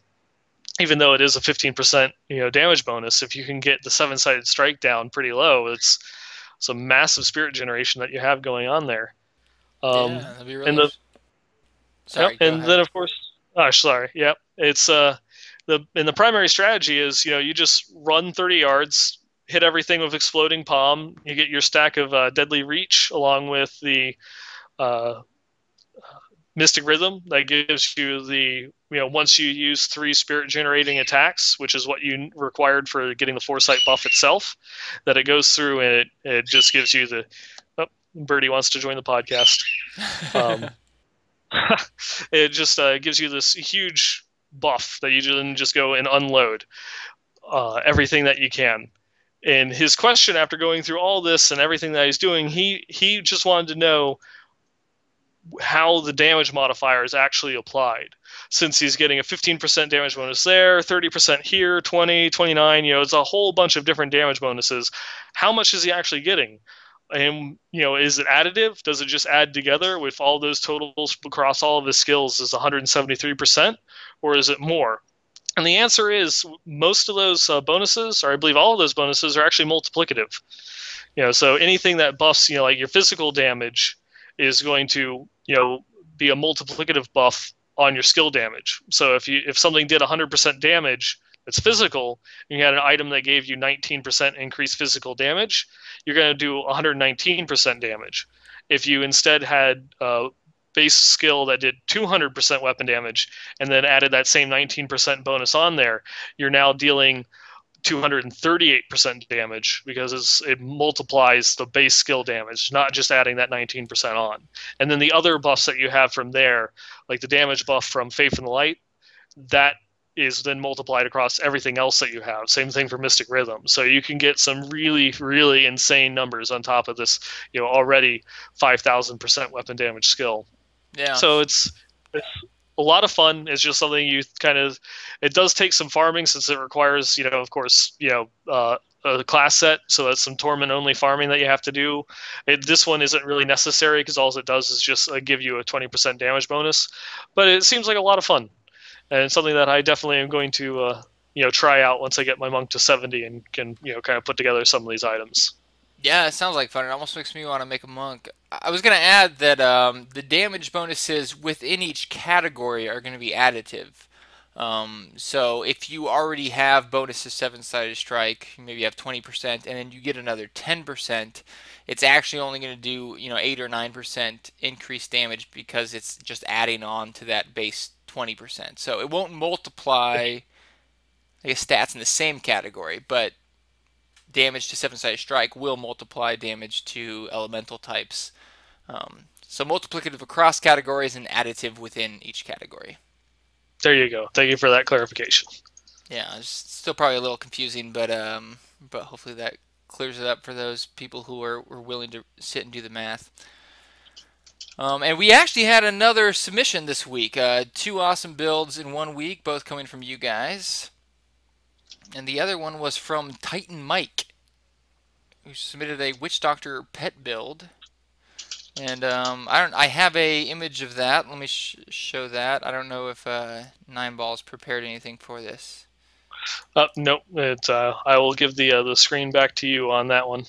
even though it is a 15% you know damage bonus, if you can get the seven-sided strike down pretty low, it's some massive spirit generation that you have going on there. Um, yeah, that'd be really and the, sorry, yep, and ahead. then of course, oh, sorry, yep, it's uh, the and the primary strategy is you know you just run 30 yards hit everything with exploding palm you get your stack of uh, deadly reach along with the uh, Mystic Rhythm that gives you the you know once you use three spirit generating attacks, which is what you required for getting the foresight buff itself, that it goes through and it, it just gives you the. Oh, Birdie wants to join the podcast. Um, <laughs> <laughs> it just uh, gives you this huge buff that you then just go and unload uh, everything that you can. And his question after going through all this and everything that he's doing, he he just wanted to know how the damage modifier is actually applied. Since he's getting a 15% damage bonus there 30% here 20 29 you know it's a whole bunch of different damage bonuses. How much is he actually getting? And you know is it additive? Does it just add together with all those totals across all of his skills is 173% or is it more and the answer is most of those uh, bonuses or i believe all of those bonuses are actually multiplicative you know so anything that buffs you know like your physical damage is going to you know be a multiplicative buff on your skill damage. So if you if something did 100% damage that's physical, and you had an item that gave you 19% increased physical damage, you're going to do 119% damage. If you instead had a base skill that did 200% weapon damage and then added that same 19% bonus on there, you're now dealing 238% damage because it multiplies the base skill damage, not just adding that 19% on. And then the other buffs that you have from there, like the damage buff from Faith in the Light, that is then multiplied across everything else that you have. Same thing for Mystic Rhythm. So you can get some really, really insane numbers on top of this, you know, already 5,000% weapon damage skill. Yeah. So it's, it's a lot of fun. It's just something you kind of. It does take some farming since it requires, you know, of course, you know, uh, a class set. So that's some torment only farming that you have to do. It, this one isn't really necessary because all it does is just uh, give you a 20% damage bonus. But it seems like a lot of fun, and something that I definitely am going to, uh, you know, try out once I get my monk to 70 and can, you know, kind of put together some of these items. Yeah, it sounds like fun. It almost makes me want to make a monk. I was going to add that um, the damage bonuses within each category are going to be additive. Um, so if you already have bonuses seven-sided strike, maybe you have 20%, and then you get another 10%, it's actually only going to do you know eight or nine percent increased damage because it's just adding on to that base 20%. So it won't multiply, I guess, stats in the same category, but damage to seven sided strike will multiply damage to elemental types. Um, so multiplicative across categories and additive within each category. There you go. Thank you for that clarification. Yeah, it's still probably a little confusing, but um, but hopefully that clears it up for those people who are, are willing to sit and do the math. Um, and we actually had another submission this week. Uh, two awesome builds in one week, both coming from you guys and the other one was from Titan Mike, who submitted a Witch Doctor pet build. And um, I don't. I have a image of that. Let me sh show that. I don't know if uh, Neinball's prepared anything for this. Uh, nope. It, uh, I will give the uh, the screen back to you on that one.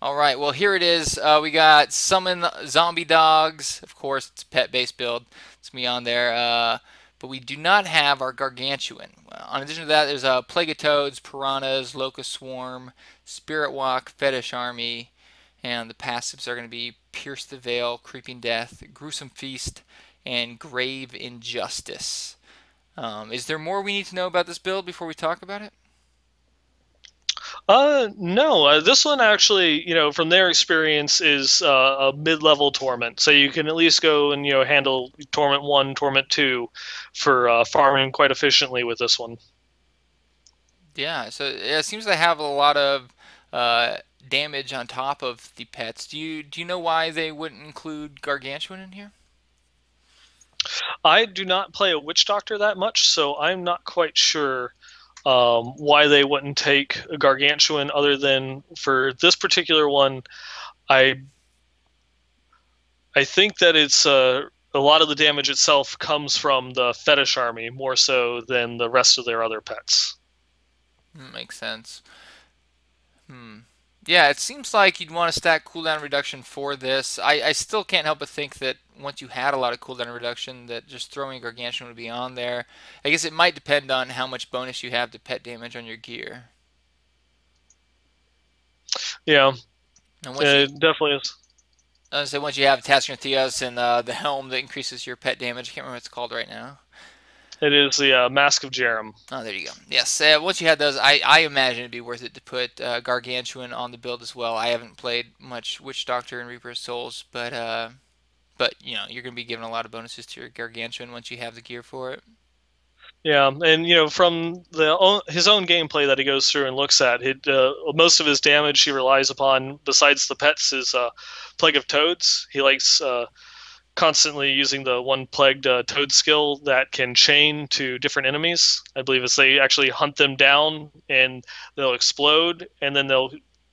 All right. Well, here it is. Uh, we got summon zombie dogs. Of course, it's pet-based build. It's me on there. Uh, but we do not have our gargantuan. In addition to that, there's a uh, plague of toads, piranhas, locust swarm, spirit walk, fetish army, and the passives are going to be pierce the veil, creeping death, gruesome feast, and grave injustice. Um, is there more we need to know about this build before we talk about it? Uh, no. Uh, this one actually, you know, from their experience, is uh, a mid-level torment. So you can at least go and you know handle torment one, torment two, for uh, farming quite efficiently with this one. Yeah. So it seems they have a lot of uh, damage on top of the pets. Do you do you know why they wouldn't include gargantuan in here? I do not play a witch doctor that much, so I'm not quite sure um, why they wouldn't take a gargantuan other than for this particular one i i think that it's uh, a lot of the damage itself comes from the fetish army more so than the rest of their other pets. Makes sense. Hmm yeah, it seems like you'd want to stack cooldown reduction for this. I, I still can't help but think that once you had a lot of cooldown reduction, that just throwing Gargantuan would be on there. I guess it might depend on how much bonus you have to pet damage on your gear. Yeah, it you, definitely is. Uh, so once you have Tasker Theos and uh, the helm that increases your pet damage, I can't remember what it's called right now. It is the uh, Mask of Jeram. Oh, there you go. Yes, uh, once you had those, I, I imagine it'd be worth it to put uh, Gargantuan on the build as well. I haven't played much Witch Doctor and Reaper of Souls, but uh, but you know you're gonna be given a lot of bonuses to your Gargantuan once you have the gear for it. Yeah, and you know from the his own gameplay that he goes through and looks at, it, uh, most of his damage he relies upon, besides the pets, is uh, Plague of Toads. He likes uh, constantly using the one plagued uh, toad skill that can chain to different enemies. I believe it's they actually hunt them down and they'll explode, and then they'll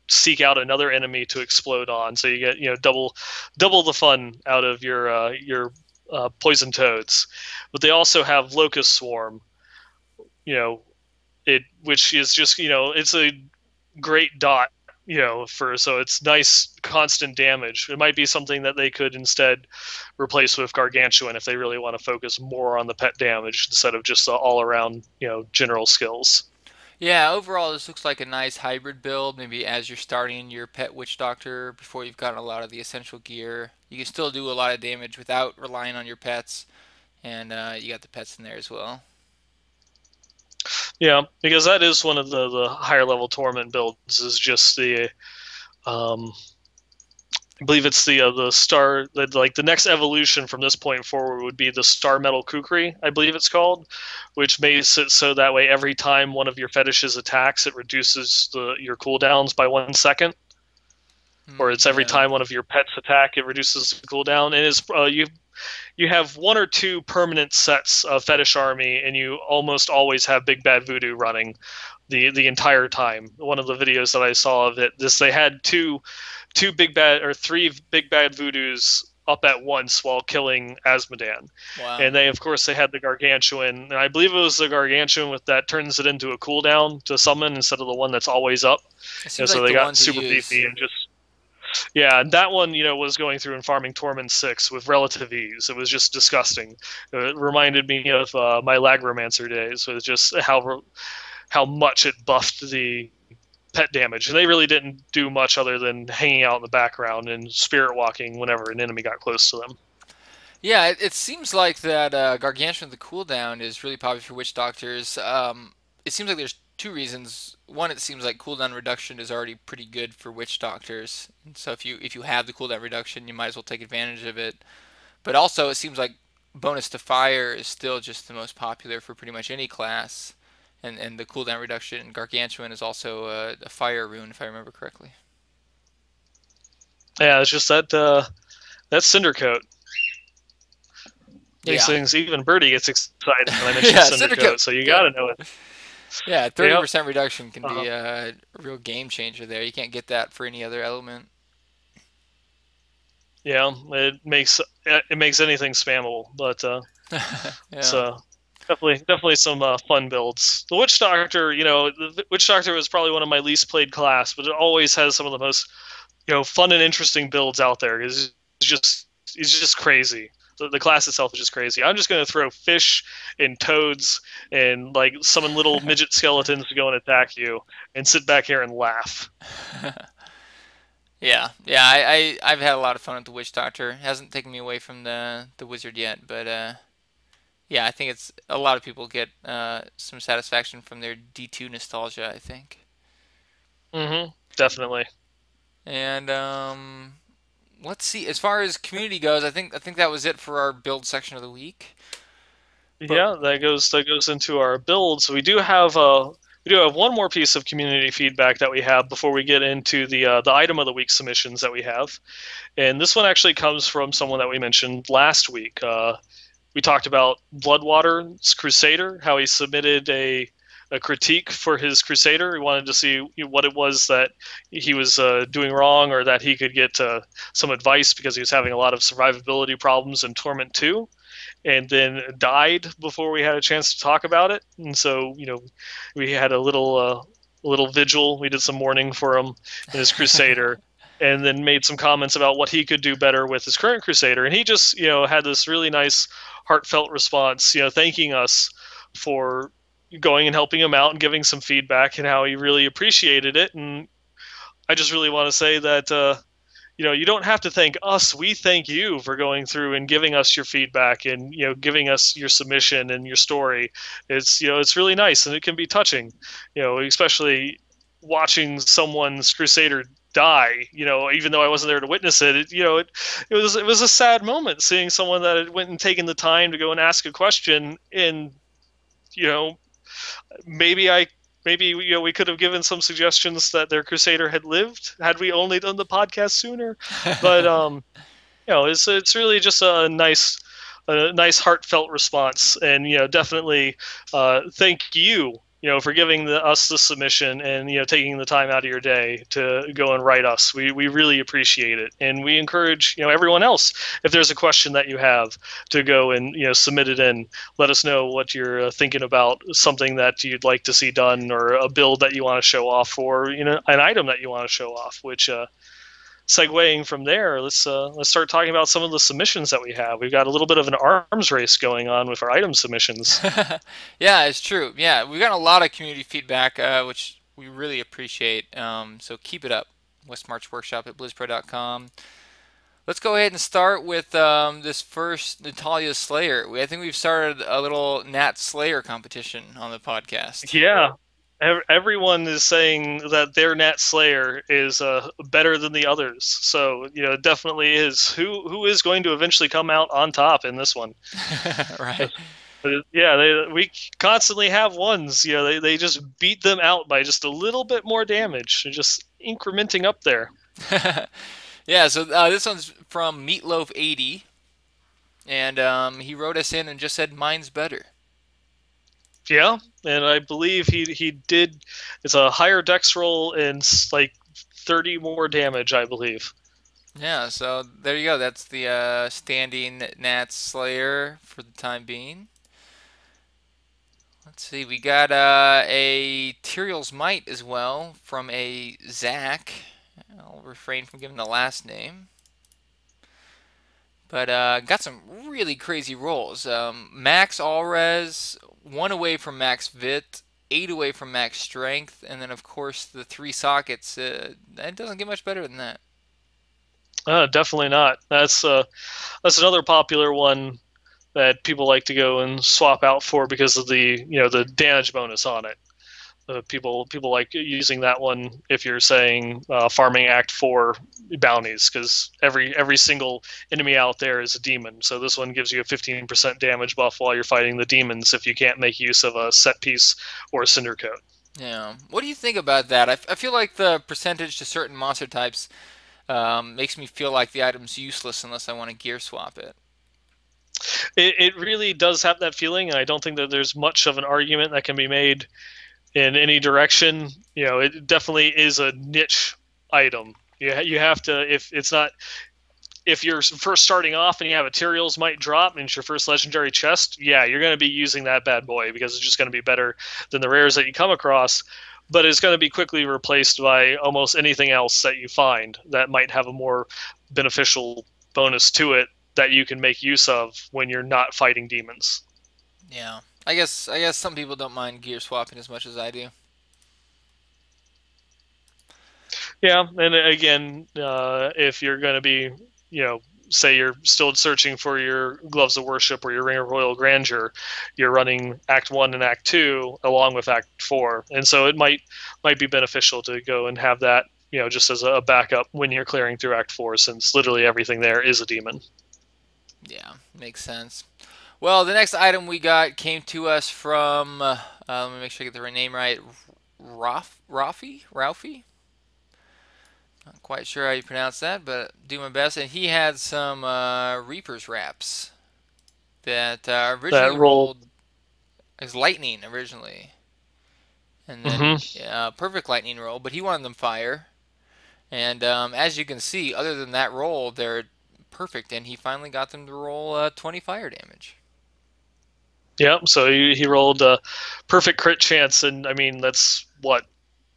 seek out another enemy to explode on. So you get you know double double the fun out of your uh, your uh, poison toads. But they also have locust swarm. You know, it which is just you know it's a great dot you know for so it's nice constant damage. It might be something that they could instead replace with gargantuan if they really want to focus more on the pet damage instead of just the all around you know general skills. Yeah overall this looks like a nice hybrid build maybe as you're starting your pet witch doctor before you've gotten a lot of the essential gear. You can still do a lot of damage without relying on your pets and uh, you got the pets in there as well yeah, because that is one of the, the higher level torment builds. Is just the, um, I believe it's the uh, the star the, like the next evolution from this point forward would be the star metal kukri. I believe it's called, which makes it so that way every time one of your fetishes attacks, it reduces the your cooldowns by one second. Mm, or it's every yeah. time one of your pets attack, it reduces the cooldown. And is uh, you you have one or two permanent sets of fetish army, and you almost always have Big Bad Voodoo running the the entire time. One of the videos that I saw of it, this they had two two big bad or three big bad voodoos up at once while killing Azmodan. Wow. And they, of course, they had the Gargantuan, and I believe it was the Gargantuan with that turns it into a cooldown to summon instead of the one that's always up. And so like they the got super beefy and just yeah, that one, you know, was going through and farming Torment 6 with relative ease. It was just disgusting. It reminded me of uh, my Lagromancer days with just how how much it buffed the pet damage. And they really didn't do much other than hanging out in the background and spirit walking whenever an enemy got close to them. Yeah, it, it seems like that uh, Gargantuan the cooldown is really popular for witch doctors. Um, it seems like there's two reasons. One, it seems like cooldown reduction is already pretty good for witch doctors, and so if you if you have the cooldown reduction, you might as well take advantage of it. But also, it seems like bonus to fire is still just the most popular for pretty much any class, and and the cooldown reduction in gargantuan is also a, a fire rune if I remember correctly. Yeah, it's just that uh, that Cindercoat. These yeah. things, even Birdie gets excited when I <laughs> mention yeah, cinder, coat, so you got to know it. Yeah, thirty percent reduction can uh-huh. be a real game changer there. You can't get that for any other element. Yeah, it makes it makes anything spammable, but uh, <laughs> yeah. so definitely definitely some uh, fun builds. The Witch Doctor, you know, the Witch Doctor was probably one of my least played class, but it always has some of the most you know fun and interesting builds out there. It's just it's just crazy the, the class itself is just crazy. I'm just going to throw fish and toads and like summon little <laughs> midget skeletons to go and attack you, and sit back here and laugh. <laughs> yeah, yeah. I, I have had a lot of fun with the witch doctor. It hasn't taken me away from the the wizard yet, but uh, yeah, I think it's a lot of people get uh, some satisfaction from their D2 nostalgia. I think. Mm-hmm. Definitely. And um, let's see. As far as community goes, I think I think that was it for our build section of the week. But... Yeah, that goes that goes into our builds. We do have a uh, we do have one more piece of community feedback that we have before we get into the uh, the item of the week submissions that we have, and this one actually comes from someone that we mentioned last week. Uh, we talked about Bloodwater's Crusader, how he submitted a a critique for his Crusader. He wanted to see what it was that he was uh, doing wrong, or that he could get uh, some advice because he was having a lot of survivability problems in Torment 2, and then died before we had a chance to talk about it. And so, you know, we had a little uh, little vigil. We did some mourning for him and his Crusader. <laughs> and then made some comments about what he could do better with his current Crusader. And he just, you know, had this really nice, heartfelt response, you know, thanking us for going and helping him out and giving some feedback and how he really appreciated it. And I just really want to say that, uh, you know you don't have to thank us we thank you for going through and giving us your feedback and you know giving us your submission and your story it's you know it's really nice and it can be touching you know especially watching someone's crusader die you know even though i wasn't there to witness it, it you know it, it was it was a sad moment seeing someone that had went and taken the time to go and ask a question and you know maybe i maybe you know we could have given some suggestions that their crusader had lived had we only done the podcast sooner. But <laughs> um you know it's it's really just a nice a nice heartfelt response. And you know definitely uh, thank you you know, for giving the, us the submission and you know taking the time out of your day to go and write us. We we really appreciate it, and we encourage you know everyone else if there's a question that you have to go and you know submit it in. Let us know what you're uh, thinking about, something that you'd like to see done, or a build that you want to show off, or you know an item that you want to show off, which. Uh, segueing from there, let's uh, let's start talking about some of the submissions that we have. We've got a little bit of an arms race going on with our item submissions. <laughs> yeah, it's true. Yeah, we've got a lot of community feedback, uh, which we really appreciate. Um, so keep it up. Westmarch Workshop at blizzpro.com. Let's go ahead and start with um, this first Natalya Slayer. I think we've started a little Nat Slayer competition on the podcast. Yeah, everyone is saying that their Nat Slayer is uh, better than the others. So you know, definitely is who who is going to eventually come out on top in this one. <laughs> right. yeah, they, we constantly have ones. You know, they, they just beat them out by just a little bit more damage, just incrementing up there. <laughs> yeah. So uh, this one's from Meatloaf eighty, and um, he wrote us in and just said mine's better. Yeah, and I believe he he did. It's a higher dex roll and like thirty more damage, I believe. Yeah, so there you go. That's the uh, standing Nat Slayer for the time being. Let's see, we got uh, a Tyrael's Might as well from a Zach. I'll refrain from giving the last name. But uh, got some really crazy rolls. Um, max all res, one away from max vit, eight away from max strength, and then of course the three sockets. Uh, it doesn't get much better than that. Uh, definitely not. That's uh, that's another popular one that people like to go and swap out for because of the you know the damage bonus on it. Uh, people people like using that one if you're saying uh, farming Act for bounties because every every single enemy out there is a demon. So this one gives you a 15% damage buff while you're fighting the demons if you can't make use of a set piece or a Cindercoat. Yeah. What do you think about that? I, I feel like the percentage to certain monster types um, makes me feel like the item's useless unless I want to gear swap it. It, it really does have that feeling, and I don't think that there's much of an argument that can be made in any direction. You know, it definitely is a niche item. You you have to if it's not if you're first starting off and you have materials might drop and it's your first legendary chest, yeah, you're going to be using that bad boy because it's just going to be better than the rares that you come across. But it's going to be quickly replaced by almost anything else that you find that might have a more beneficial bonus to it that you can make use of when you're not fighting demons. Yeah. I guess I guess some people don't mind gear swapping as much as I do. Yeah, and again, uh, if you're going to be, you know, say you're still searching for your gloves of worship or your ring of royal grandeur, you're running Act One and Act Two along with Act Four, and so it might might be beneficial to go and have that, you know, just as a backup when you're clearing through Act Four, since literally everything there is a demon. Yeah, makes sense. Well, the next item we got came to us from, uh, uh, let me make sure I get the name right, Raf, Rafi? Ralphie? Not quite sure how you pronounce that, but do my best. And he had some uh, Reaper's Wraps that uh, originally that rolled as lightning originally. And then, mm-hmm. yeah, perfect lightning roll, but he wanted them fire. And um, as you can see, other than that roll, they're perfect, and he finally got them to roll uh, 20 fire damage. Yep. So he, he rolled a perfect crit chance, and I mean that's what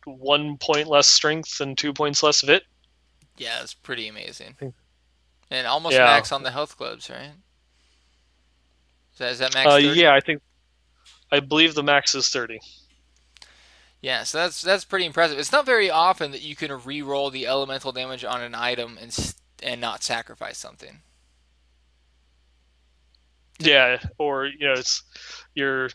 one point less strength and two points less vit. Yeah, it's pretty amazing. And almost yeah. max on the health globes, right? Is that, is that max? Uh, yeah, I think. I believe the max is thirty. Yeah, so that's that's pretty impressive. It's not very often that you can re-roll the elemental damage on an item and and not sacrifice something. Yeah, or you know, it's you're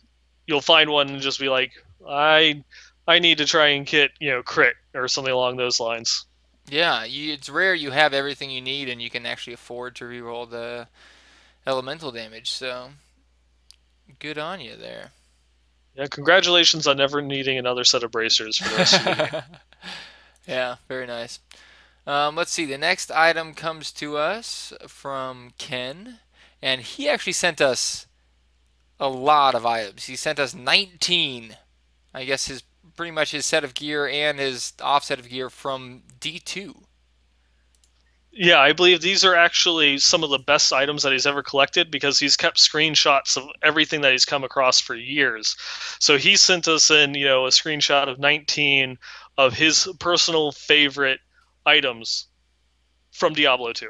you'll find one and just be like, I I need to try and get you know crit or something along those lines. Yeah, you, it's rare you have everything you need and you can actually afford to reroll the elemental damage. So good on you there. Yeah, congratulations on never needing another set of bracers for the rest of the <laughs> Yeah, very nice. Um, let's see. The next item comes to us from Ken, and he actually sent us a lot of items. He sent us 19. I guess his pretty much his set of gear and his offset of gear from D2. Yeah, I believe these are actually some of the best items that he's ever collected because he's kept screenshots of everything that he's come across for years. So he sent us in, you know, a screenshot of 19 of his personal favorite items from Diablo 2.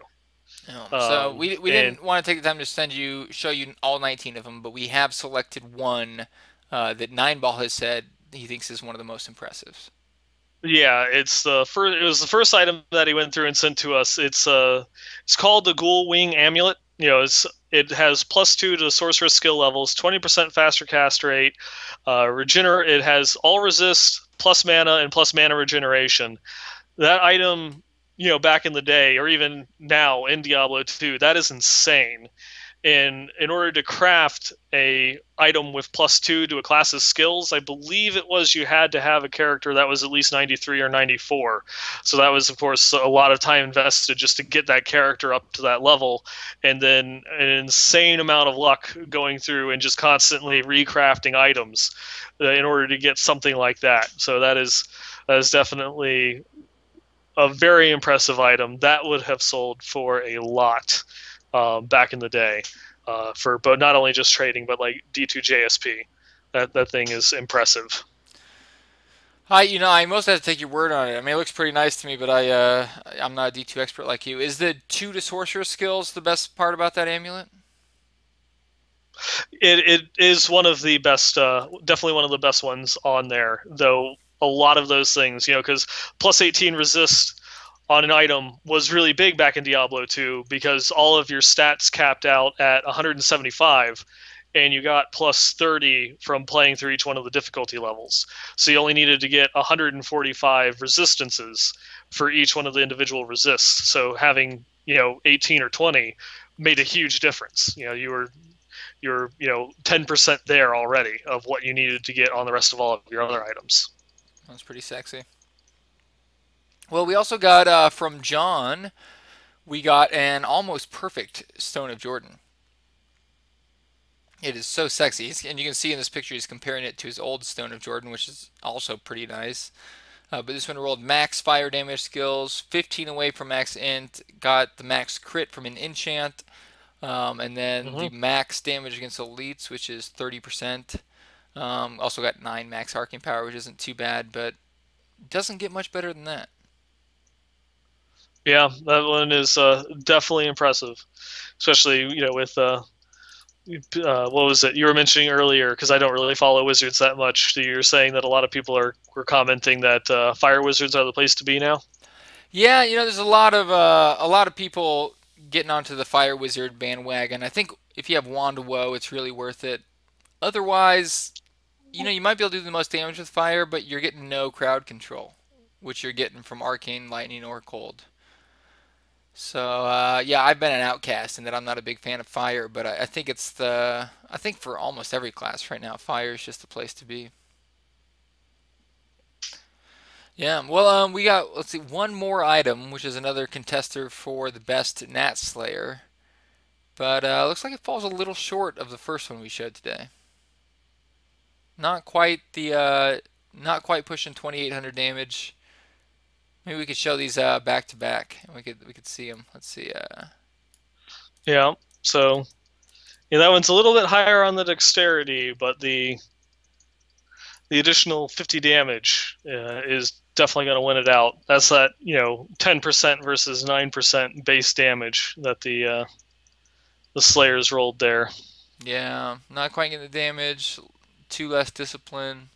Oh, so um, we, we didn't want to take the time to send you show you all 19 of them, but we have selected one uh, that Neinball has said he thinks is one of the most impressive. Yeah, it's the first. It was the first item that he went through and sent to us. It's uh, it's called the Ghoul Wing Amulet. You know, it's it has plus two to sorcerer skill levels, twenty percent faster cast rate, uh, regener. It has all resist, plus mana, and plus mana regeneration. That item, you know, back in the day, or even now in Diablo 2, that is insane. In in order to craft a item with plus two to a class's skills i believe it was you had to have a character that was at least 93 or 94 so that was of course a lot of time invested just to get that character up to that level. And then an insane amount of luck going through and just constantly recrafting items uh, in order to get something like that. So that is that is definitely a very impressive item that would have sold for a lot um, back in the day uh, for but not only just trading but like D2 JSP. That that thing is impressive. I you know I most have to take your word on it. I mean it looks pretty nice to me, but I uh, I'm not a D2 expert like you. Is the two to sorcerer skills the best part about that amulet? It it is one of the best, uh, definitely one of the best ones on there. Though a lot of those things, you know, because plus 18 resist on an item was really big back in Diablo 2 because all of your stats capped out at 175 and you got plus 30 from playing through each one of the difficulty levels. So you only needed to get 145 resistances for each one of the individual resists. So having, you know, 18 or 20 made a huge difference. You know, you were you're, you know, 10% there already of what you needed to get on the rest of all of your other items. That's pretty sexy. Well, we also got uh, from John, we got an almost perfect Stone of Jordan. It is so sexy, and you can see in this picture he's comparing it to his old Stone of Jordan, which is also pretty nice. Uh, but this one rolled max fire damage skills, 15 away from max int, got the max crit from an enchant, um, and then mm -hmm. the max damage against elites, which is 30%. Um, also got 9 max arcane power, which isn't too bad, but doesn't get much better than that. Yeah, that one is uh, definitely impressive, especially you know with uh, uh, what was it you were mentioning earlier? Because I don't really follow wizards that much. You're saying that a lot of people are were commenting that uh, fire wizards are the place to be now. Yeah, you know, there's a lot of uh, a lot of people getting onto the fire wizard bandwagon. I think if you have wand of Woh, it's really worth it. Otherwise, you know, you might be able to do the most damage with fire, but you're getting no crowd control, which you're getting from arcane, lightning, or cold. So uh, yeah, I've been an outcast in that I'm not a big fan of fire, but I, I, think it's the I think for almost every class right now, fire is just the place to be. Yeah, well, um, we got let's see one more item, which is another contester for the best Nat Slayer, but uh, looks like it falls a little short of the first one we showed today. Not quite the uh, not quite pushing 2,800 damage. Maybe we could show these uh, back to back, and we could we could see them. Let's see. Uh... Yeah. So, yeah, that one's a little bit higher on the dexterity, but the the additional 50 damage uh, is definitely going to win it out. That's that you know 10% versus 9% base damage that the uh, the Slayers rolled there. Yeah, not quite getting the damage. Two less discipline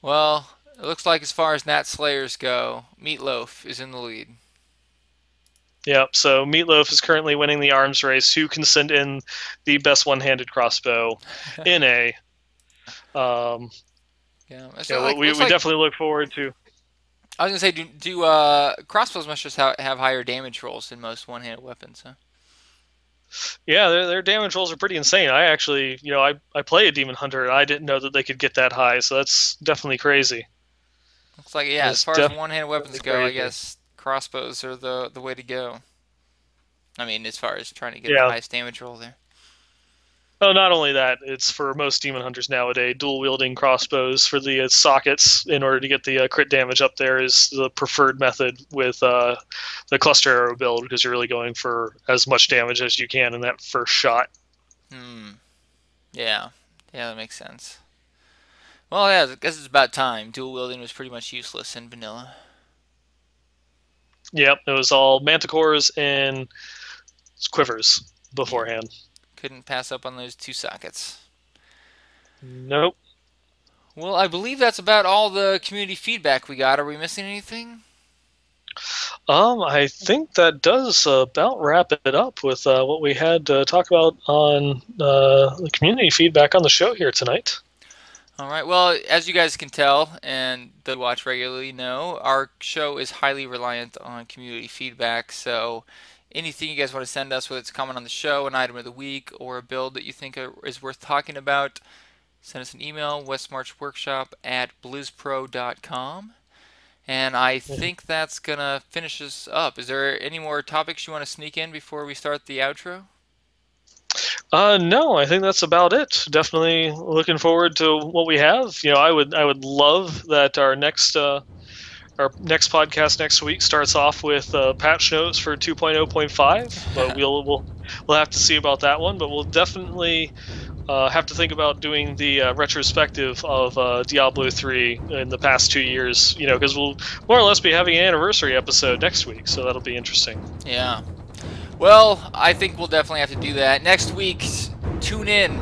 Well, it looks like as far as Nat Slayers go, Meatloaf is in the lead. Yep. So Meatloaf is currently winning the arms race. Who can send in the best one-handed crossbow <laughs> in a? Um, Yeah, yeah, like- we, we like- definitely look forward to. I was gonna say, do, do uh, crossbows must just ha- have higher damage rolls than most one-handed weapons, huh? Yeah, their, their damage rolls are pretty insane. I actually, you know, I, I play a demon hunter and I didn't know that they could get that high. So that's definitely crazy. Looks like yeah. As It's far as one-handed weapons go, definitely I guess crossbows are the the way to go. I mean, as far as trying to get Yeah. the highest damage roll there. Oh, not only that, it's for most demon hunters nowadays. Dual wielding crossbows for the uh, sockets in order to get the uh, crit damage up there is the preferred method with uh, the cluster arrow build because you're really going for as much damage as you can in that first shot. Hmm. Yeah. Yeah, that makes sense. Well, yeah, I guess it's about time. Dual wielding was pretty much useless in vanilla. Yep, it was all manticores and quivers beforehand. Couldn't pass up on those two sockets. Nope. Well, I believe that's about all the community feedback we got. Are we missing anything? Um, I think that does about wrap it up with uh, what we had to talk about on uh, the community feedback on the show here tonight. All right. Well, as you guys can tell, and who watch regularly know, our show is highly reliant on community feedback. So, anything you guys want to send us, whether it's a comment on the show, an item of the week, or a build that you think is worth talking about, send us an email, westmarchworkshop at blizzpro.com. And I think that's going to finish us up. Is there any more topics you want to sneak in before we start the outro? Uh, no, I think that's about it. Definitely looking forward to what we have. You know, I would I would love that our next uh, our next podcast next week starts off with uh, patch notes for 2.0.5, but <laughs> we'll we'll we'll have to see about that one. But we'll definitely uh, have to think about doing the uh, retrospective of uh, Diablo 3 in the past two years. You know, because we'll more or less be having an anniversary episode next week, so that'll be interesting. Yeah. Well, I think we'll definitely have to do that. Next week, tune in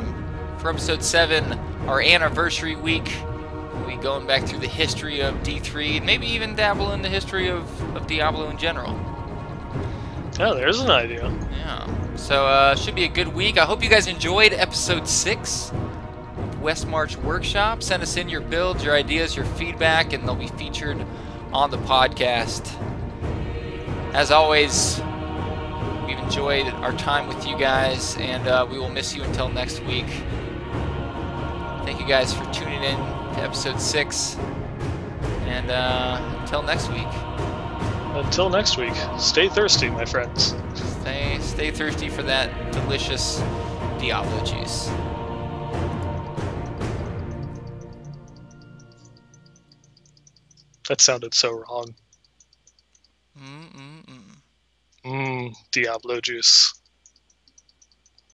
for episode 7, our anniversary week. Be going back through the history of D3 and maybe even dabble in the history of, of Diablo in general. Oh, there's an idea. Yeah. So, uh, should be a good week. I hope you guys enjoyed episode 6 of Westmarch Workshop. Send us in your builds, your ideas, your feedback, and they'll be featured on the podcast. As always, we've enjoyed our time with you guys, and uh, we will miss you until next week. Thank you guys for tuning in to episode 6. And uh, until next week, Until next week, stay thirsty, my friends. stay, stay thirsty for that delicious Diablo juice. That sounded so wrong. Mm-mm-mm. Mmm, Diablo juice.